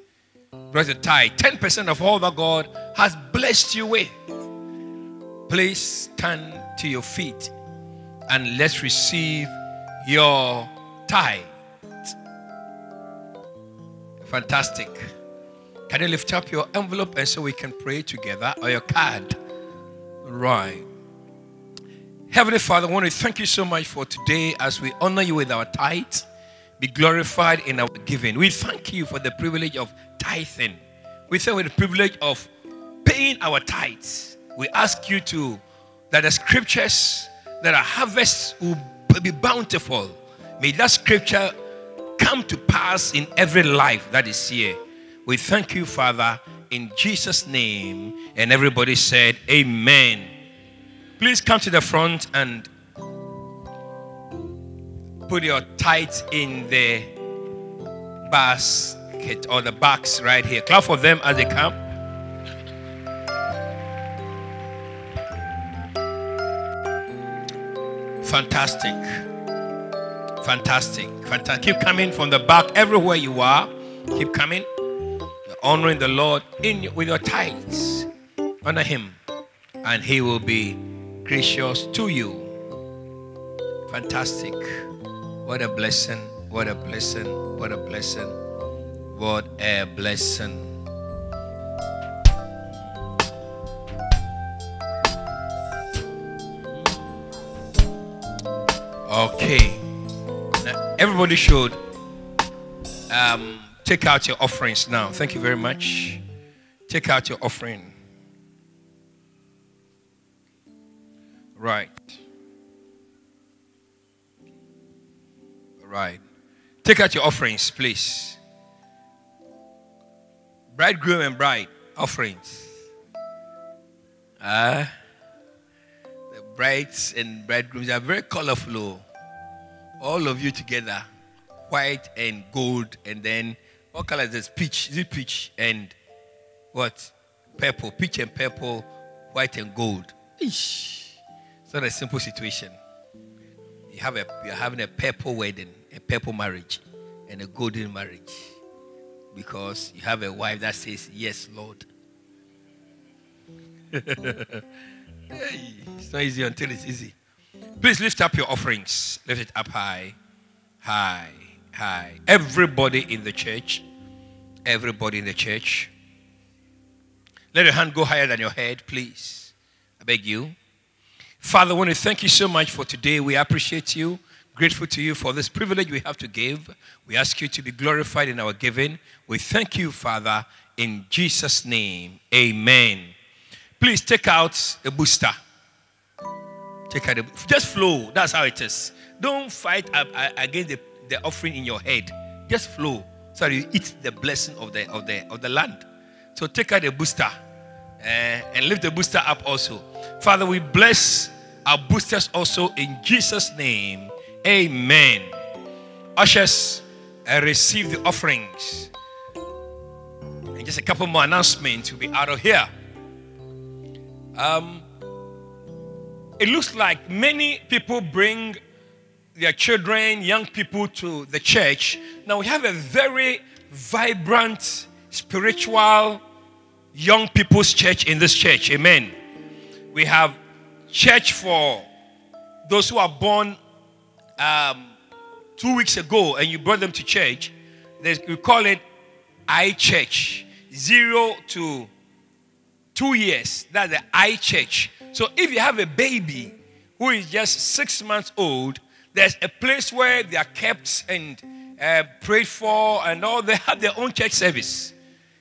Brought your tithe. 10% of all that God has blessed you with. Please stand to your feet and let's receive your tithe. Fantastic. Can you lift up your envelope and so we can pray together or your card? Right. Heavenly Father, I want to thank you so much for today as we honor you with our tithes. Be glorified in our giving. We thank you for the privilege of tithing. We thank you for the privilege of paying our tithes. We ask you to that the scriptures that our harvest will be bountiful. May that scripture come to pass in every life that is here. We thank you, Father, in Jesus' name. And everybody said, Amen. Please come to the front and put your tithes in the basket or the box right here. Clap for them as they come. Fantastic. Fantastic. Fantastic. Keep coming from the back everywhere you are. Keep coming. You're honoring the Lord in with your tithes. Honor him. And he will be gracious to you. Fantastic. What a blessing. What a blessing. What a blessing. What a blessing. Okay. Now, everybody should um, take out your offerings now. Thank you very much. Take out your offering. Right. Right. Take out your offerings, please. Bridegroom and bride offerings. Ah. the brides and bridegrooms are very colorful. oh. All of you together, white and gold, and then what color is this? Peach. Is it peach and what? Purple. Peach and purple, white and gold. Eesh. Not a simple situation. You have a you're having a purple wedding, a purple marriage, and a golden marriage. Because you have a wife that says, Yes, Lord. [laughs] Hey, it's not easy until it's easy. Please lift up your offerings. Lift it up high, high, high. Everybody in the church, everybody in the church. Let your hand go higher than your head, please. I beg you. Father, I want to thank you so much for today. We appreciate you. Grateful to you for this privilege we have to give. We ask you to be glorified in our giving. We thank you, Father, in Jesus' name. Amen. Please take out a booster. Take out a, just flow. That's how it is. Don't fight uh, against the, the offering in your head. Just flow. So you eat the blessing of the of the of the land. So take out a booster. and lift the booster up also. Father, we bless our boosters also in Jesus' name. Amen. Ushers, uh, receive the offerings. And just a couple more announcements. We'll be out of here. Um, it looks like many people bring their children, young people to the church. Now we have a very vibrant, spiritual, young people's church in this church. Amen. We have church for those who are born um, two weeks ago and you brought them to church. We call it I Church. Zero to two years. That's the I Church. So if you have a baby who is just six months old, there's a place where they are kept and uh, prayed for, and all. They have their own church service.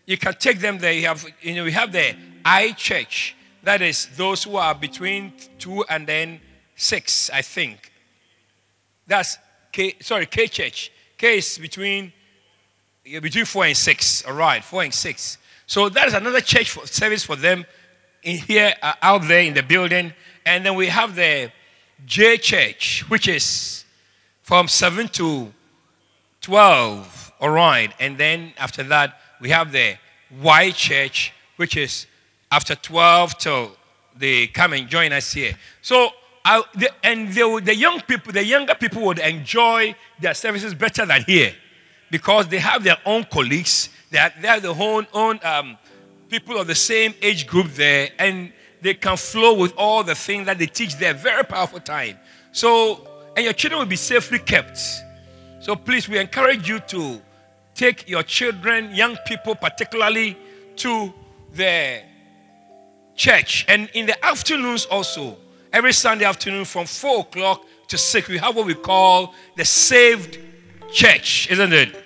You can take them there. You have, you know, we have the I Church. That is those who are between two and then six, I think. That's K. Sorry, K Church. K is between between four and six. All right, four and six. So that is another church for, service for them in here, uh, out there in the building. And then we have the J Church, which is from 7 to 12. All right. And then after that, we have the Y Church, which is after 12 till they come and join us here. So, I, the, and they, the young people, the younger people would enjoy their services better than here because they have their own colleagues. They are, they the own, own um, people of the same age group there, and they can flow with all the things that they teach there. Very powerful time. So, and your children will be safely kept. So please, we encourage you to take your children, young people particularly, to the church. And in the afternoons also, every Sunday afternoon from 4 o'clock to 6, we have what we call the saved church, isn't it?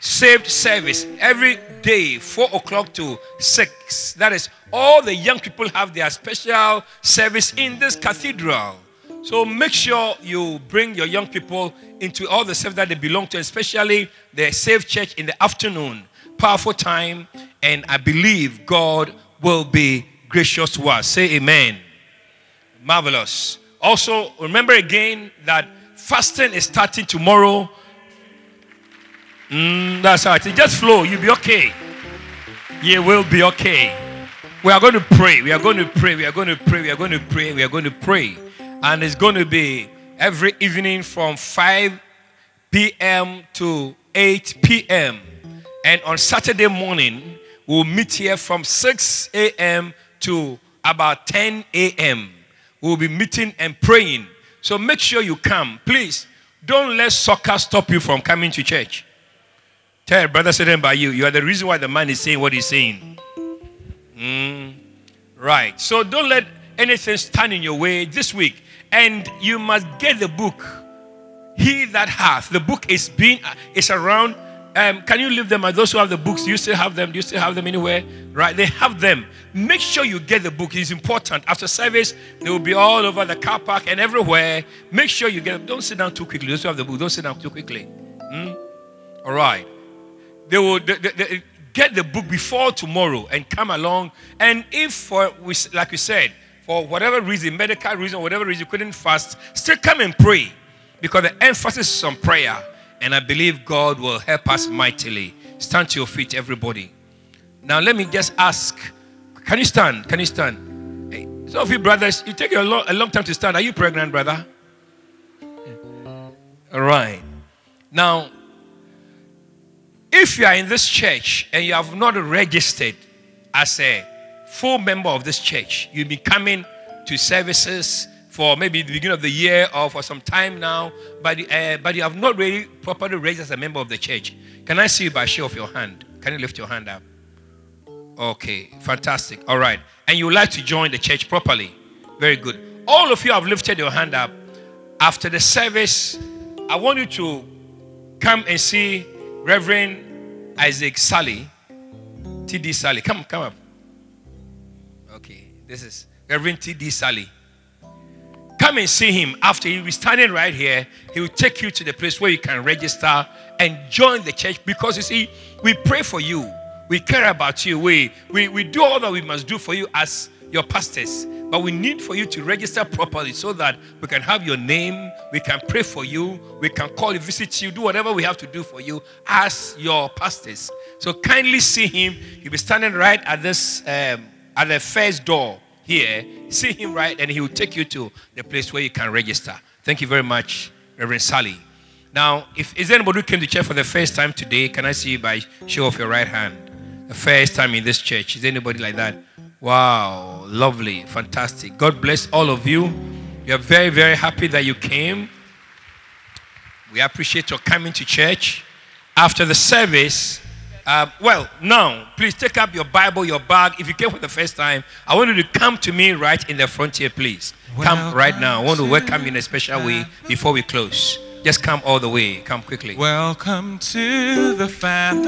Saved service every day, 4 o'clock to 6. That is, all the young people have their special service in this cathedral. So make sure you bring your young people into all the service that they belong to, especially the Saved Church in the afternoon. Powerful time, and I believe God will be gracious to us. Say amen. Marvelous. Also, remember again that fasting is starting tomorrow. Mm, that's how it. Just flow. You'll be okay. You will be okay. We are going to pray. We are going to pray. We are going to pray. We are going to pray. We are going to pray. And it's going to be every evening from 5 p.m. to 8 p.m. And on Saturday morning, we'll meet here from 6 a.m. to about 10 a.m. We'll be meeting and praying. So make sure you come. Please don't let soccer stop you from coming to church. Tell brother sitting by you, you are the reason why the man is saying what he's saying. Mm, right. So don't let anything stand in your way this week. And you must get the book. He that hath. The book is being is around. Um, can you leave them? Are those who have the books? Do you still have them? Do you still have them anywhere? Right? They have them. Make sure you get the book. It's important. After service, they will be all over the car park and everywhere. Make sure you get them. Don't sit down too quickly. Those who have the book, don't sit down too quickly. Hmm? All right they will they, they- they- get the book before tomorrow and come along. And if, for we, like we said, for whatever reason, medical reason, whatever reason, you couldn't fast, still come and pray because the emphasis is on prayer. And I believe God will help us mightily. Stand to your feet, everybody. Now, let me just ask can you stand? Can you stand? Hey, some of you brothers, you take a long, a long time to stand. Are you pregnant, brother? All right. Now, if you are in this church and you have not registered as a full member of this church, you'll be coming to services for maybe the beginning of the year or for some time now, but, uh, but you have not really properly raised as a member of the church. Can I see you by show of your hand? Can you lift your hand up? Okay, fantastic. All right. And you would like to join the church properly. Very good. All of you have lifted your hand up. After the service, I want you to come and see Reverend Isaac Sally. TD Sally. Come, come up. Okay, this is Reverend TD Sally. Come and see him after he'll be standing right here. He will take you to the place where you can register and join the church because you see, we pray for you. We care about you. We, we, we do all that we must do for you as your pastors. But we need for you to register properly so that we can have your name, we can pray for you, we can call you, visit you, do whatever we have to do for you as your pastors. So kindly see him. He'll be standing right at this um, at the first door here. See him right, and he will take you to the place where you can register. Thank you very much, Reverend Sally. Now, if is there anybody who came to church for the first time today, can I see you by show of your right hand? The first time in this church. Is there anybody like that? Wow, lovely, fantastic. God bless all of you. We are very, very happy that you came. We appreciate your coming to church. After the service, uh, well, now, please take up your Bible, your bag. If you came for the first time, I want you to come to me right in the front here, please. Come right now. I want to welcome you in a special way before we close. Just come all the way. Come quickly. Welcome to the family.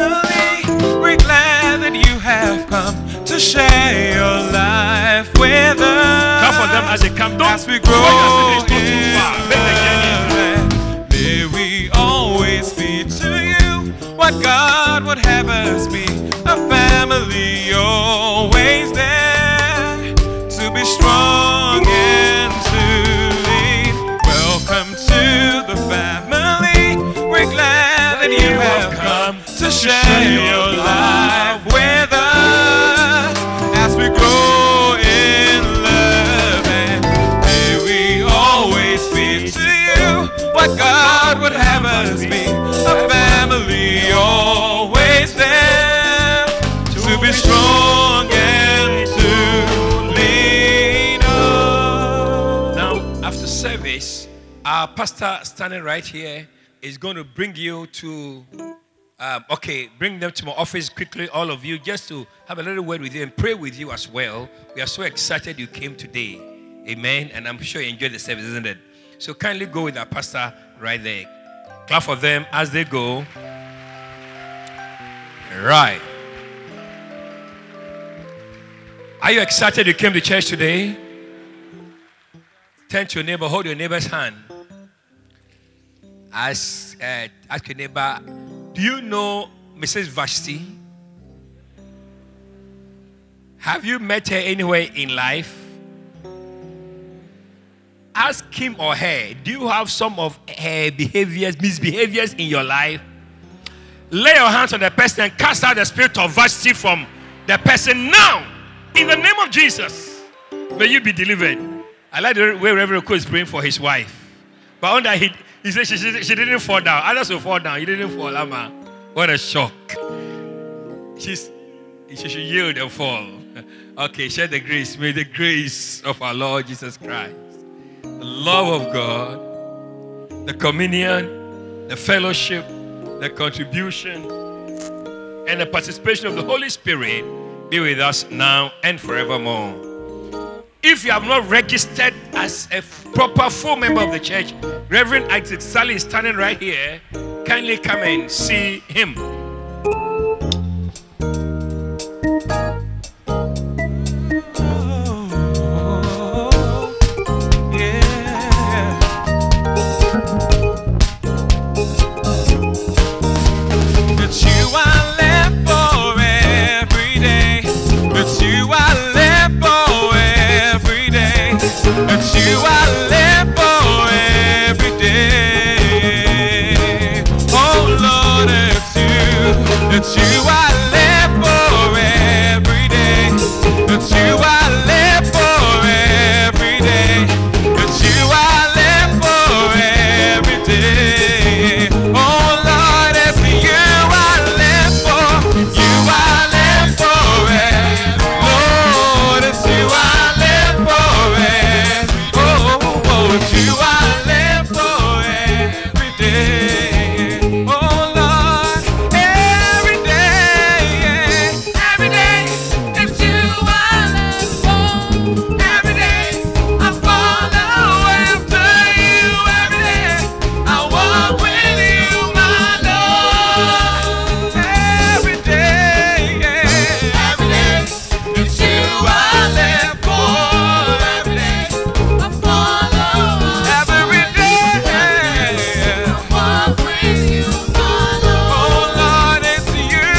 We're glad that you have come to share your life with us. Clap for them as they come. Don't- as we grow When I say it's not too far, in make the journey. love. May we always be to you what God would have us be. A family always there to be strong and to lead. Welcome to the family. We're glad that you have come to share your life our pastor standing right here is going to bring you to, um, okay, bring them to my office quickly, all of you, just to have a little word with you and pray with you as well. We are so excited you came today. Amen. And I'm sure you enjoyed the service, isn't it? So kindly go with our pastor right there. Clap for them as they go. Right. Are you excited you came to church today? Turn to your neighbor, hold your neighbor's hand. Ask, uh, ask your neighbor, do you know Mrs. Vashti? Have you met her anywhere in life? Ask him or her, do you have some of her behaviors, misbehaviors in your life? Lay your hands on the person and cast out the spirit of Vashti from the person now. In the name of Jesus, may you be delivered. I like the way Reverend Ko is praying for his wife. But on that, he, he said she, she, she didn't fall down. Others will fall down. He didn't fall, Ama. What a shock. She's, she should yield and fall. Okay, share the grace. May the grace of our Lord Jesus Christ, the love of God, the communion, the fellowship, the contribution, and the participation of the Holy Spirit be with us now and forevermore. If you have not registered as a proper full member of the church, Reverend Isaac Sally is standing right here. Kindly come and see him. you are